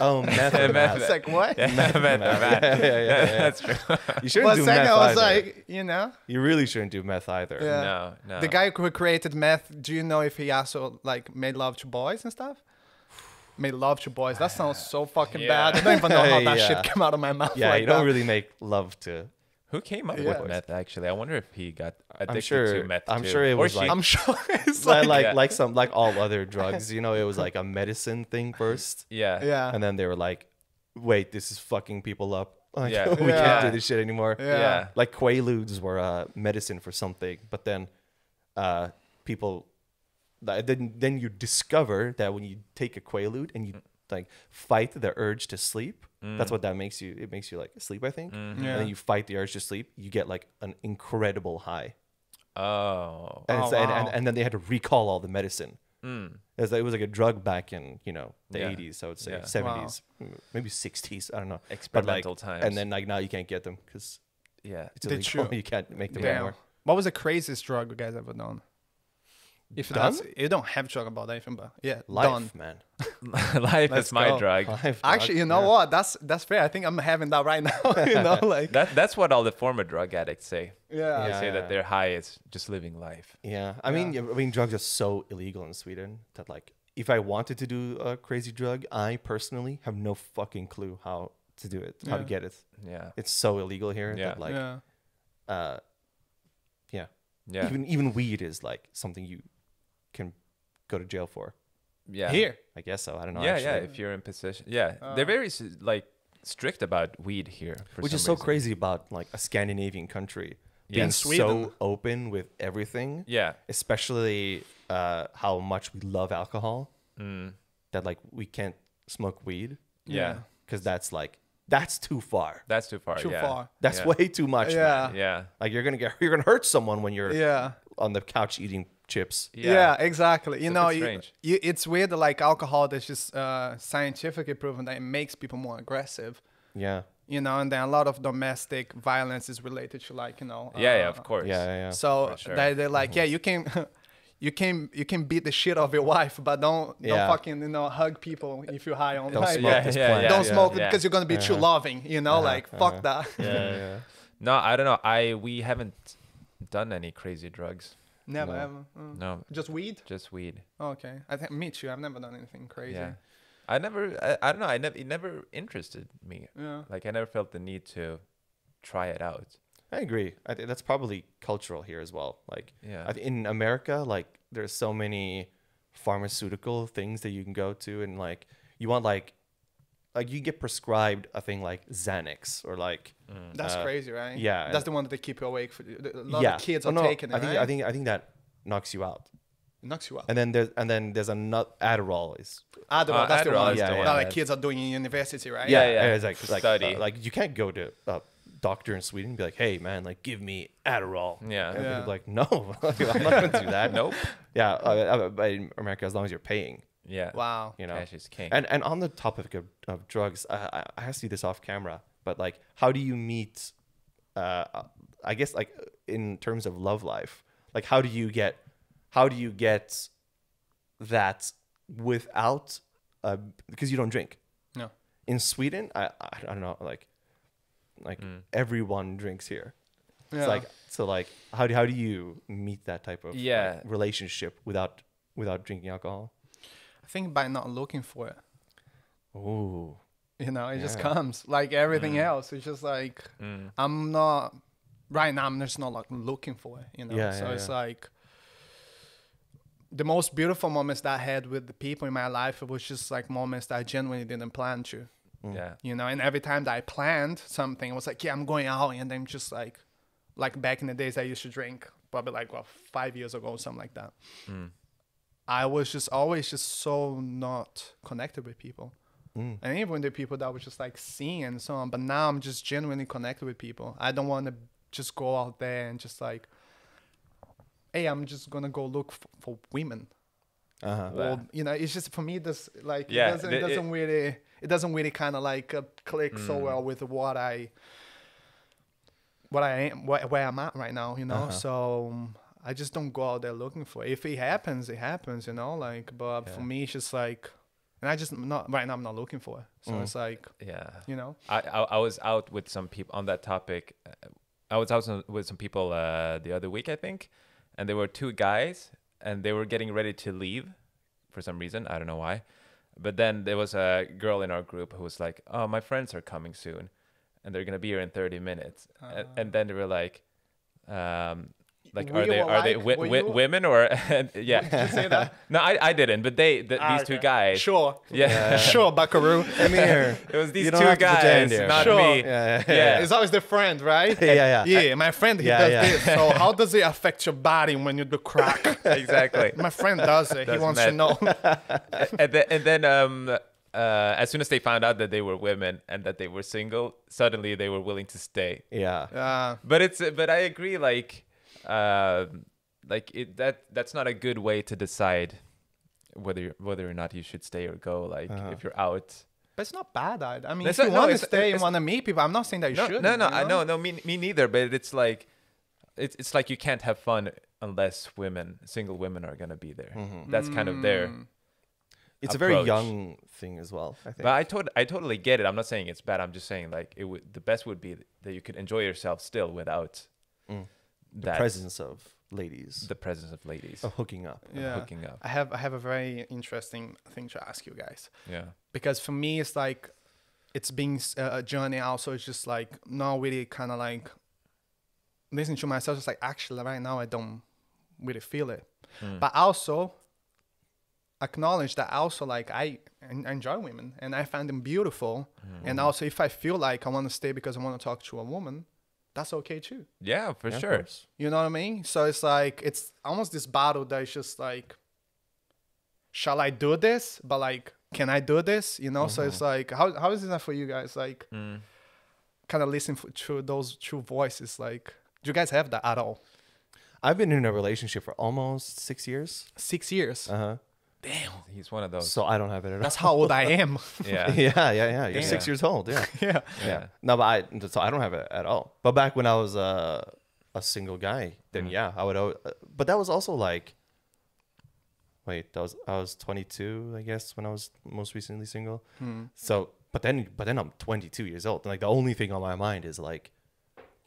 Oh, meth. Yeah, or [laughs] meth. It's like, what? Yeah. math, math, math. Yeah, yeah, yeah, yeah. That's true. You shouldn't Well, do second, meth I was either. like, you know, you really shouldn't do meth either. Yeah. No. No. the guy who created meth. Do you know if he also like made love to boys and stuff? Made love to boys. That sounds so fucking Yeah. bad. I don't even know how that [laughs] Yeah. shit came out of my mouth. Yeah, like you don't that. really make love to. Who came up Yeah. with meth? Actually, I wonder if he got addicted sure- to meth. I'm too. sure it Or was she. like- I'm sure [laughs] it's Like like, like, Yeah. like some like all other [laughs] drugs, you know, it was like a medicine thing first, yeah. yeah, and then they were like, "Wait, this is fucking people up. Like, Yeah. we Yeah. can't do this shit anymore." Yeah. Yeah. like quaaludes were uh, medicine for something but then uh, people th- then then you discover that when you take a quaalude and you like fight the urge to sleep that's what that makes you it makes you like sleep i think and Yeah. then you fight the urge to sleep you get like an incredible high Oh. and, Oh, it's, and, wow. and, and then they had to recall all the medicine Mm. it was, like, it was like a drug back in you know the Yeah. 80s i would say Yeah. 70s mm, maybe 60s i don't know But, like, Experimental times. and then like now you can't get them because Yeah. it's Did illegal you- [laughs] you can't make them Damn. anymore What was the craziest drug you guys ever done? If Done? that's, you don't have to talk about anything, but yeah, life done. man [laughs] [laughs] Life Let's is my go. drug. Life, Actually, you know Yeah. what? That's that's fair. I think I'm having that right [laughs] now. you know, like That that's what all the former drug addicts say. yeah, They Yeah, say yeah. that their high is just living life. Yeah, I mean, I mean, drugs are so illegal in Sweden that like, if I wanted to do a crazy drug, I personally have no fucking clue how to do it, how to get it. Yeah. It's so illegal here Yeah. that like, yeah. uh, yeah, Yeah. even even weed is like something you can go to jail for. yeah. Here, I guess so. I don't know. yeah, actually. yeah. If you're in possession, yeah, they're very like strict about weed here. For Which some is so reason. crazy about like a Scandinavian country Yeah. being In Sweden. so open with everything. Yeah. especially uh, how much we love alcohol. Mm. That like we can't smoke weed Yeah. because that's like that's too far. That's too far. too yeah. far. That's Yeah. way too much. Yeah. man. Yeah. Like you're gonna get [laughs] you're gonna hurt someone when you're Yeah. on the couch eating chips. Yeah, exactly. You It's know, bit you, you, it's weird like alcohol that's just uh, scientifically proven that it makes people more aggressive. Yeah. You know, and then a lot of domestic violence is related to like you know. Yeah. Yeah. uh, Of course. Yeah. Yeah. yeah. So sure. they they're like, yeah, you can. [laughs] You can you can beat the shit out of your wife, but don't Yeah. don't fucking you know hug people if you're high on Don't life. smoke Yeah, this yeah, yeah. Don't smoke it yeah. because you're gonna be too loving. You know, like fuck that. yeah, yeah. No, I don't know. I we haven't done any crazy drugs. Never No. ever. Mm. No, Just weed. just weed. Okay, I think me too. I've never done anything crazy. Yeah. I never. I, I don't know. I never. It never interested me. Yeah. Like I never felt the need to try it out. I agree. I think that's probably cultural here as well. Like, Yeah. In America, like there's so many pharmaceutical things that you can go to, and like you want like like you get prescribed a thing like Xanax or like That's uh, crazy, right? yeah, That's the one that they keep you awake. For, a lot yeah of kids Oh, are no, taking it, I think right? I think I think that knocks you out. it knocks you out. And then there's and then there's another Adderall is Adderall, Uh, that's the Adderall one is the that one like that- kids are doing in university, right? Yeah, yeah, It's like to like study. uh, like you can't go to a doctor in Sweden and be like, hey man, like give me Adderall. Yeah. And Yeah. people like, no, [laughs] I'm not gonna do that. Nope. Yeah, uh, uh, but in America, as long as you're paying, Yeah. Wow. you know. Cash is king. And and on the topic of, of drugs, I, I I asked you this off camera, but like, how do you meet? Uh, I guess like in terms of love life, like how do you get, how do you get that without, uh, because you don't drink. No. In Sweden, I I, I don't know, like, like everyone drinks here. Yeah. It's like so like how do how do you meet that type of like, Yeah. relationship without without drinking alcohol? I think by not looking for it, Oh. you know, it just comes like everything else. It's just like Mm. I'm not right now. I'm just not like looking for it, you know. Yeah, so yeah, it's yeah. like the most beautiful moments that I had with the people in my life. It was just like moments that I genuinely didn't plan to. Yeah. you know and every time that i planned something i was like yeah i'm going out and then just like like back in the days i used to drink probably like well, five years ago or something like that Mm. I was just always just so not connected with people Mm. and even the people that I was just like seeing and so on but now i'm just genuinely connected with people i don't want to just go out there and just like hey i'm just gonna go look f- for women Uh-huh. Yeah. or you know it's just for me this like Yeah, it doesn't, the- it it- doesn't really it doesn't really kind of like uh, click so Mm. well with what i what i am where, where i'm at right now you know Uh-huh. so um, i just don't go out there looking for it if it happens it happens you know like but for me it's just like and i just not right now i'm not looking for it so Mm. it's like Yeah. you know I, I I was out with some people on that topic. uh, I was out with some people uh, the other week, I think, and there were two guys, and they were getting ready to leave for some reason. I don't know why, but then there was a girl in our group who was like, "Oh, my friends are coming soon, and they're gonna be here in 30 minutes," and, and then they were like. Um, like are they are they wi- wi- women or [laughs] yeah Did you say that? [laughs] no I, I didn't but they the, Ah, these two guys sure yeah sure buckaroo [laughs] Come here. it was these You two have to pretend guys not Sure. me Yeah, yeah it's always the friend right Yeah, yeah. yeah my friend he Yeah, does yeah. this so how does it affect your body when you do crack exactly My friend does it. he Does wants to know. and then, and then um, uh, as soon as they found out that they were women and that they were single, suddenly they were willing to stay. Yeah. Uh, But it's but I agree like uh, like it that that's not a good way to decide whether whether or not you should stay or go. Like Uh-huh. if you're out. but it's not bad. I, I mean, It's if you not- no, want to it's- stay and want to meet people, I'm not saying that you No, should. no, no, you I know? know, no, me, me neither. But it's like it's it's like you can't have fun unless women, single women, are gonna be there. Mhm. That's kind of their. Mm. It's a very young thing as well. I think. But I tot- I totally get it. I'm not saying it's bad. I'm just saying like it would the best would be that you could enjoy yourself still without Mm. The that presence of ladies the presence of ladies of hooking up. of Yeah. hooking up. I have I have a very interesting thing to ask you guys Yeah. because for me it's like it's been s- a a journey. Also, it's just like not really kind of like listening to myself. It's like actually right now I don't really feel it, Mm. but also acknowledge that also like I en- enjoy women and I find them beautiful. Mm. And also, if I feel like I want to stay because I want to talk to a woman, that's okay too. Yeah, for Yeah, sure. You know what I mean? So it's like it's almost this battle that is just like, shall I do this? But like, can I do this? You know? So it's like, how how is that for you guys? Like, Mm. kind of listen f- to those true voices. Like, do you guys have that at all? I've been in a relationship for almost six years. Six years. Uh huh. Damn. He's one of those. So I don't have it at all. That's how old I am. [laughs] yeah. [laughs] yeah, yeah, yeah. You're six years old. [laughs] Yeah. yeah. Yeah. No, but I so I don't have it at all. But back when I was uh, a single guy, then Mm. yeah, I would. al- uh, But that was also like, wait, that was I was 22, I guess, when I was most recently single. Hmm. So, but then, but then I'm 22 years old, and like the only thing on my mind is like,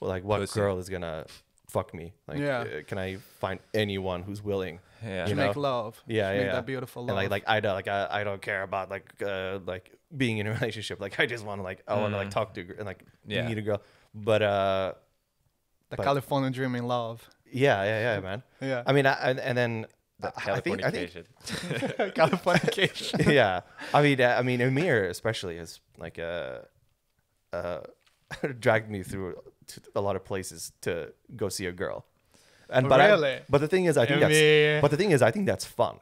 well, like what Pussy. girl is gonna fuck me? Like, Yeah. uh, can I find anyone who's willing? Yeah. To You make love. Yeah, yeah, make yeah. that beautiful love. And like, like I don't like I, I don't care about like uh like being in a [laughs] relationship. Like I just want to like I want to like Mm. talk to a gr- and like Yeah. meet a girl. But uh the but- California dream in love. yeah yeah yeah [laughs] man. Yeah. I mean I, and and then That I think- I think- Californication. [laughs] Californication. yeah, I mean, uh, I mean, Amir especially has like uh, uh, dragged me through to a lot of places to go see a girl. And but I- but the thing is, I think Amir. that's but the thing is, I think that's fun.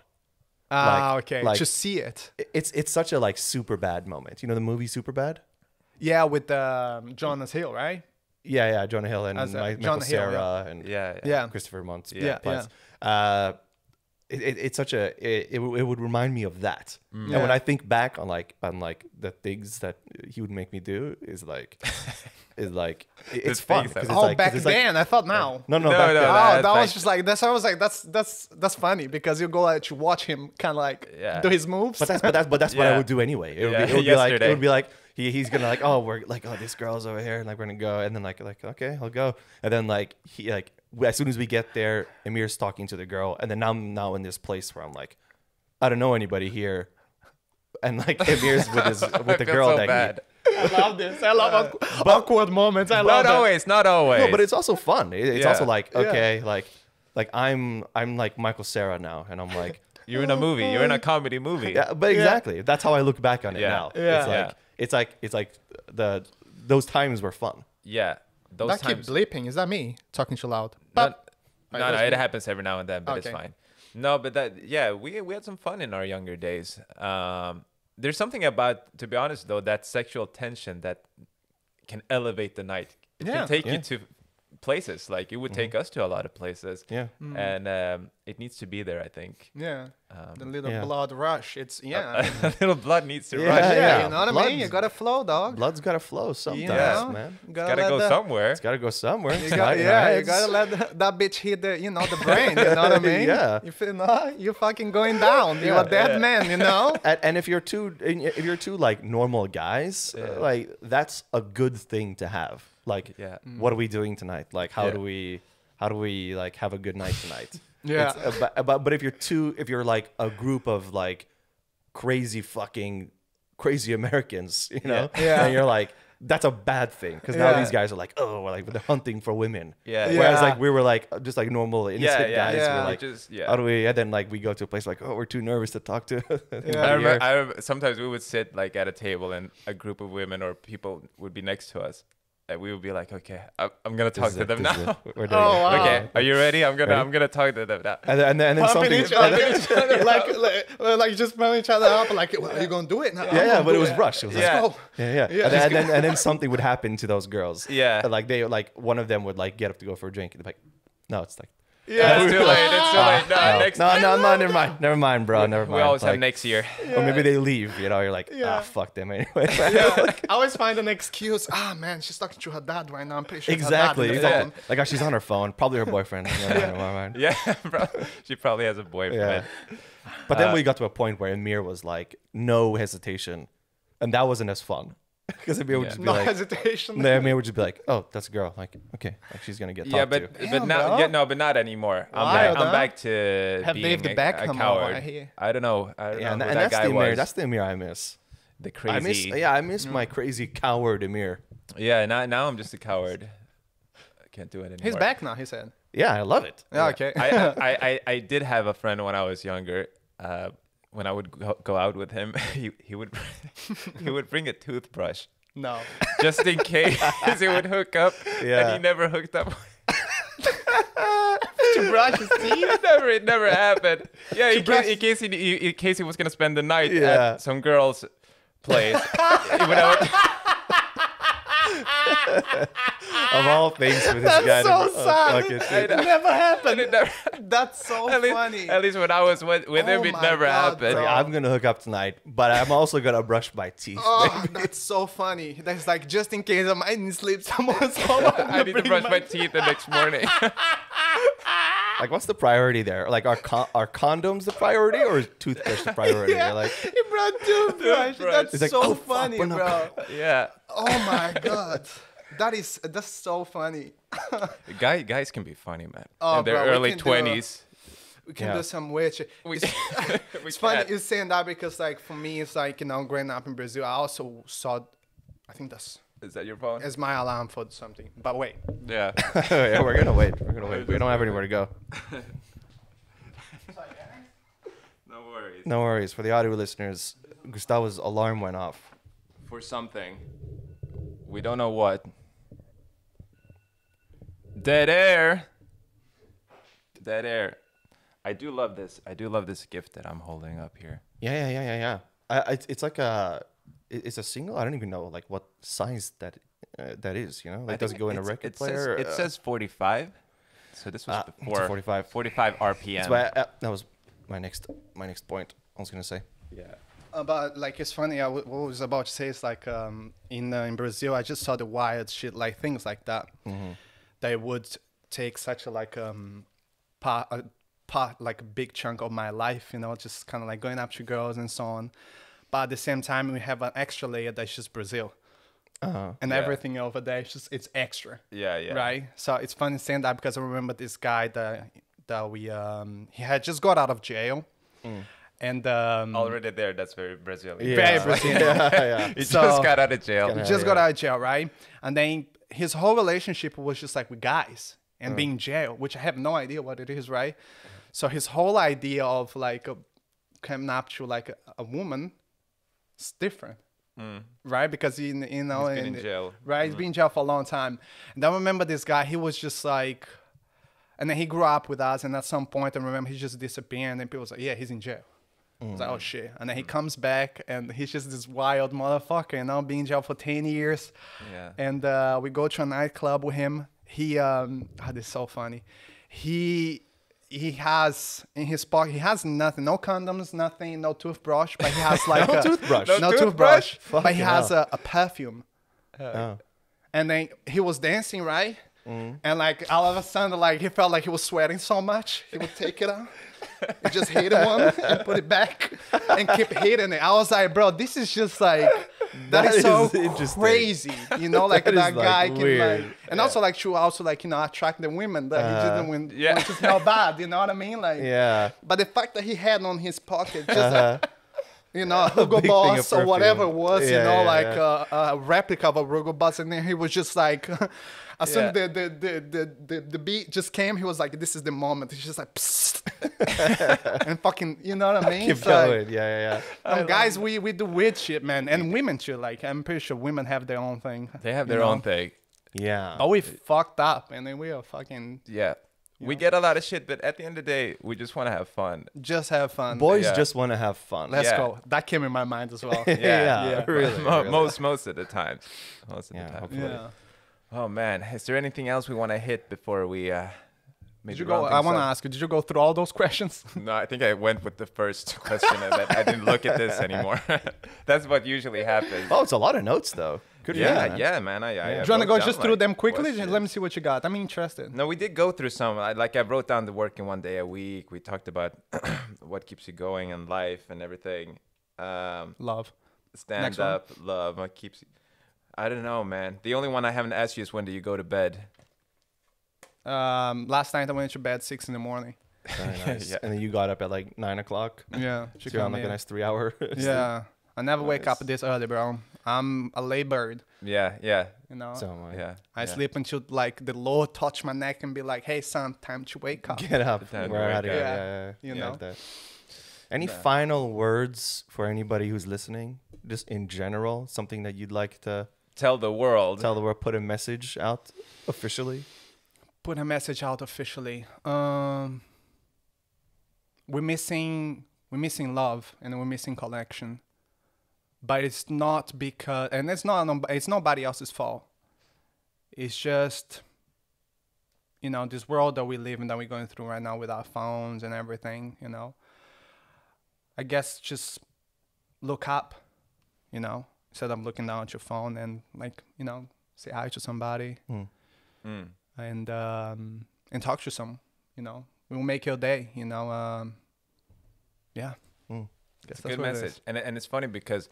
Ah, Like- okay. like- to see it. It's it's such a like super bad moment. You know the movie Super Bad? Yeah, with um, Jonas Hill, right? Yeah, yeah, Jonah Hill and As a- Mi- Michael Hill, Cera yeah. and yeah, Yeah. Christopher Mintz. Yeah, plays. Uh, it, it, it's such a it, it, it would remind me of that. And when I think back on like on like the things that he would make me do is like [laughs] is like it- it's fun things it's oh, like 'cause back it's like- then I thought now. no, no, No, back no, then. Oh, that- that, was just like that's. I was like, that's that's that's funny because you go like to watch him kind of like Yeah. do his moves. But that's but that's but that's what I would do anyway. It would, Yeah, be, it would be like it would be like he, he's gonna like oh we're like oh this girl's over here and like we're gonna go and then like like okay I'll go and then like he like as soon as we get there Amir's talking to the girl and then I'm now in this place where I'm like I don't know anybody here and like [laughs] Amir's with his with the girl so that he- bad. I love this. I love awkward, awkward moments. I love Not that. always, not always. No, but it's also fun. It- It's Yeah. also like Yeah. okay, like like I'm I'm like Michael Cera now, and I'm like [laughs] you're in a movie. You're in a comedy movie. yeah, but exactly. That's how I look back on it Yeah. now. Yeah. It's like Yeah. it's like it's like the those times were fun. Yeah. Those That keep bleeping. Is that me talking too loud? Not, Oh, no, no, it happens every now and then, but it's fine. No, but that yeah, we we had some fun in our younger days. Um, there's something about, to be honest though, that sexual tension that can elevate the night. It Yeah. can take Yeah. you to places. Like it would take us to a lot of places. Yeah. And um, it needs to be there, I think. Yeah. Um, the little yeah. blood rush. It's yeah. [laughs] a little blood needs to Yeah, rush. yeah, yeah. you know what I mean. You gotta flow, dog. Blood's gotta flow sometimes, You know? man. You Gotta let go the- somewhere. It's gotta go somewhere. [laughs] You got, not in our yeah, you heads. gotta let the, that bitch hit the, you know, the brain. You know what I [laughs] mean? Yeah. If you know, you're fucking going down. You're Yeah. a dead Yeah. man. You know. and, and if you're two if you're two like normal guys uh, like that's a good thing to have like Yeah. what are we doing tonight like how Yeah. do we how do we like have a good night tonight [laughs] Yeah. It's, uh, but, but but if you're two if you're like a group of like crazy fucking crazy americans [laughs] you know Yeah. and you're like that's a bad thing because now these guys are like oh we're like they're hunting for women Yeah. Yeah. whereas like we were like just like normal innocent yeah, guys yeah. we're like Just- yeah. how do we and then like we go to a place like oh we're too nervous to talk to [laughs] Yeah. I remember. I remember sometimes we would sit like at a table and a group of women or people would be next to us. And we would be like, okay, I'm, I'm gonna talk This to it, them now. it. We're [laughs] doing Oh, wow. Okay, are you ready? I'm gonna Ready? I'm gonna talk to them now. And then, and then, and then Pumping something. each other, [laughs] [laughs] like, like, like just pumping each other up. Like, well, are you gonna do it? No, I'm yeah, yeah, but it was rushed. It was Yeah. like, Go. yeah, yeah. Yeah. And, then, and then and then something would happen to those girls. Yeah. Like they like one of them would like get up to go for a drink and they're like, no, it's like. Yeah, it's too late. It's too late. No, No, next. no, no, no, never mind, never mind, bro, never mind. we always have next year. Or maybe they leave. You know, you're like, Yeah. ah, fuck them anyway. [laughs] Yeah. [laughs] I always find an excuse. Ah, man, she's talking to her dad right now. I'm pretty sure it's her dad exactly. in exactly. phone. Like, oh, she's on her phone, probably her boyfriend. You know, never mind. [laughs] Yeah, bro. She probably has a boyfriend. Yeah. But then Uh, we got to a point where Amir was like, no hesitation, and that wasn't as fun because Amir would Yeah. just be No like, hesitation. No, Amir would just be like, "Oh, that's a girl." Like, okay, like she's gonna get Yeah, talked but to. but Damn, now bro. yeah no but not anymore. I'm Wild, back. I'm back to Have being David a, Beckham a coward. I don't know. I don't Yeah, and, know who and that that's guy the Amir. was. That's the Amir I miss. the I crazy. miss. Yeah, I miss my crazy coward Amir. Yeah, now now I'm just a coward. I can't do it anymore. He's back now. He said. Yeah, I love it. Yeah. Okay. I, I, [laughs] I, I did have a friend when I was younger. Uh, when I would go, go out with him, [laughs] he, he would [laughs] he would bring a toothbrush no. just in case [laughs] he would hook up, Yeah. and he never hooked up. to brush his teeth. never it never happened. Yeah, in, brush- case, in case he in case he was gonna spend the night Yeah. at some girl's place. He would have- Of all things for this That's guy. so to, sad. It never [laughs] happened. it never, That's so at, least, funny. at least when I was with, with him, Oh it never God, happened. bro. I'm gonna hook up tonight, but I'm also gonna brush my teeth. Oh, that's so funny. That's like just in case I might sleep [laughs] someone's [laughs] home. I need to brush my teeth the next morning. Like, what's the priority there? Like, are con- are condoms the priority or is toothbrush the priority? Yeah, like, he brought toothbrush. Toothbrush. That's like, so oh, funny, not bro. yeah, Oh my god, that is that's so funny. [laughs] guy guys can be funny, man. Oh, In their bro, early can do- twenties. We can Yeah. do some weird shit. We, It's, [laughs] we [laughs] it's funny can't. you saying that because like for me it's like you know growing up in Brazil I also saw, I think that's Is that your phone? is my alarm for something. But wait, Yeah. yeah, we're gonna wait. We're gonna wait. We don't have anywhere to go. No worries. No worries. For the audio listeners, Gustavo's alarm went off. for something. We don't know what. Dead air. Dead air. I do love this. I do love this gift that I'm holding up here. Yeah, yeah, yeah, yeah, yeah. I, it's, it's like a, it's a single. I don't even know like what size that uh, that is. You know, like does it go in a record it player? Says, it Uh, says 45. So this was it's a before 45. 45 RPM. that's why I- uh, that was my next my next point. I was gonna say. yeah. Uh, but like it's funny. I w- what I was about to say is like um, in uh, in Brazil, I just saw the wild shit like things like that. They would take such a like um part a part like a big chunk of my life, you know, just kind of like going up to girls and so on. But at the same time, we have an extra layer that's just Brazil, Uh, and Yeah. everything over there is just it's extra. Yeah, yeah. Right. So it's funny saying that because I remember this guy that that we um he had just got out of jail, and um Already there, that's very Brazilian. Very Brazilian. yeah, [laughs] yeah. He So- just got out of jail. He just yeah. got out of jail, right? And then his whole relationship was just like with guys and mm. being in jail, which I have no idea what it is, right? So his whole idea of like a, coming up to like a, a woman is different, mm. right? Because he, you know, He's been in jail. right? He's mm. been in jail for a long time. And I remember this guy. He was just like, and then he grew up with us. And at some point, I remember he just disappeared. And people was like, "Yeah, he's in jail." I was like, "Oh shit!" And then he comes back, and he's just this wild motherfucker. You know, being in jail for ten years. Yeah. And uh, we go to a nightclub with him. He, um, oh, this is so funny. He. He has in his pocket. He has nothing, no condoms, nothing, no toothbrush, but he has [laughs] like No a toothbrush. no, No toothbrush, toothbrush? but he Fucking has a, a perfume Oh. and then he was dancing right Mm. and like all of a sudden like he felt like he was sweating so much he would take it out [laughs] and just hit one and put it back and keep hitting it i was like bro this is just like That that is so is interesting. crazy you know like That [laughs] that, is, like, guy can weird. like and also like to also like you know attract the women that he Uh, didn't win yeah. which is not bad you know what i mean like Yeah. but the fact that he had on his pocket just Uh-huh. you know, [laughs] Hugo big thing Boss or whatever it perfume. was, you know, yeah, like yeah. A, a replica of a Hugo Boss, and then he was just like, [laughs] as soon as Yeah. the, the, the, the, the, the beat just came, he was like, this is the moment. He's just like, Psst. [laughs] and fucking, you know what I mean? Keep It's like, going. Yeah, yeah, yeah. um, guys, we, we do weird shit, man, and women too. Like, I'm pretty sure women have their own thing. They have their know? own thing. Yeah. But we fucked up, and then we are fucking Yeah. We get a lot of shit, but at the end of the day, we just want to have fun. just have fun. Boys Yeah. just want to have fun. Let's Yeah. go. That came in my mind as well. [laughs] yeah, yeah. really, Mo- really. Most most of the time. Most of Yeah, the time. hopefully. yeah. Oh man, is there anything else we want to hit before we uh maybe Did you go? I want to ask you. Did you go through all those questions? [laughs] No, I think I went with the first question and I didn't look at this anymore. [laughs] That's what usually happens. Oh, it's a lot of notes though. Good yeah, man. yeah, man. I, I, I Do you want to go down, just through like, them quickly? questions. Let me see what you got. I'm interested. No, we did go through some. I, like I wrote down the working one day a week. We talked about [clears throat] what keeps you going in life and everything. Um, Love. stand Next one. up, love. What keeps you? I don't know, man. The only one I haven't asked you is when do you go to bed? Um, last night I went to bed six in the morning. Very [laughs] nice. Yeah. And then you got up at like nine o'clock. Yeah, So you're on like a nice three hour. [laughs] Yeah, I never wake up this early, bro. I'm a lay bird. Yeah, yeah, You know. So am I. yeah. I yeah. sleep until like the Lord touch my neck and be like, "Hey, son, time to wake up." Get up. [laughs] Time We're out of here. Yeah, Yeah, yeah, yeah. you Yeah, know. like that. Any Yeah. final words for anybody who's listening? Just in general, something that you'd like to Tell the world. tell the world, put a message out officially. Put a message out officially. Um, we're missing we're missing love and we're missing connection, but it's not because and it's not it's nobody else's fault. It's just you know this world that we live in that we're going through right now with our phones and everything. You know, I guess just look up. You know, instead of looking down at your phone and like you know say hi to somebody Hmm. Mm. and um, and talk to some. You know, it will make your day. You know, um, yeah. Mm. Guess Good what it is. message. And and it's funny because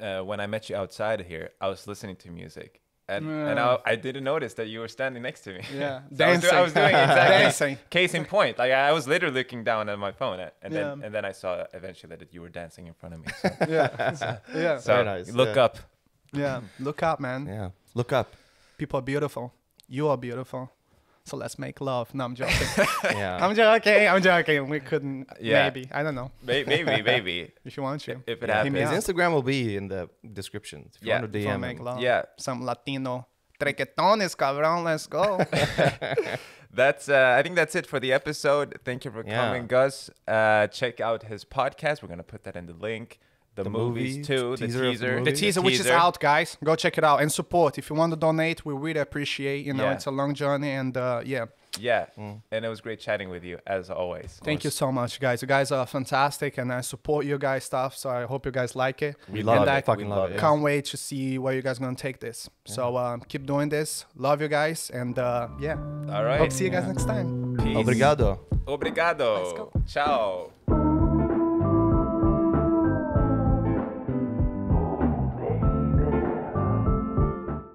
uh, when I met you outside here, I was listening to music. And, and I, I didn't notice that you were standing next to me. Yeah, [laughs] So I, was do- I was doing Dancing. exactly [laughs] Dancing. case in point. Like I was literally looking down at my phone, uh, and then and then I saw eventually that you were dancing in front of me. So, [laughs] Yeah, yeah, so Very nice, look yeah. up. yeah. Look up, man. Yeah. Look up. People are beautiful. You are beautiful. So let's make love. No, I'm joking. [laughs] Yeah. I'm joking. I'm joking. We couldn't. Yeah. Maybe. I don't know. May- maybe, maybe. [laughs] If you want to. If it Yeah, Hit me his. Instagram will be in the description. If you Yeah. want to If you wanna DM make love. Yeah. Some Latino trequetones, cabrón. Let's go. [laughs] That's. Uh, I think that's it for the episode. Thank you for Yeah. coming, Gus. Uh, check out his podcast. We're gonna put that in the link. The, The movies movie, too. The teaser of the teaser. movie. the teaser, which is out, guys. Go check it out and support. If you want to donate, we really appreciate. You know, Yeah. it's a long journey, and uh, yeah. Yeah, Mm. and it was great chatting with you as always. Thank you so much, guys. You guys are fantastic, and I support you guys' stuff. So I hope you guys like it. We And love I it. Fucking love love it. it. Can't wait to see where you guys gonna take this. So um, keep doing this. Love you guys, and uh, yeah. All right. Hope to see you guys next time. Peace. Obrigado. Obrigado. Let's go. Ciao.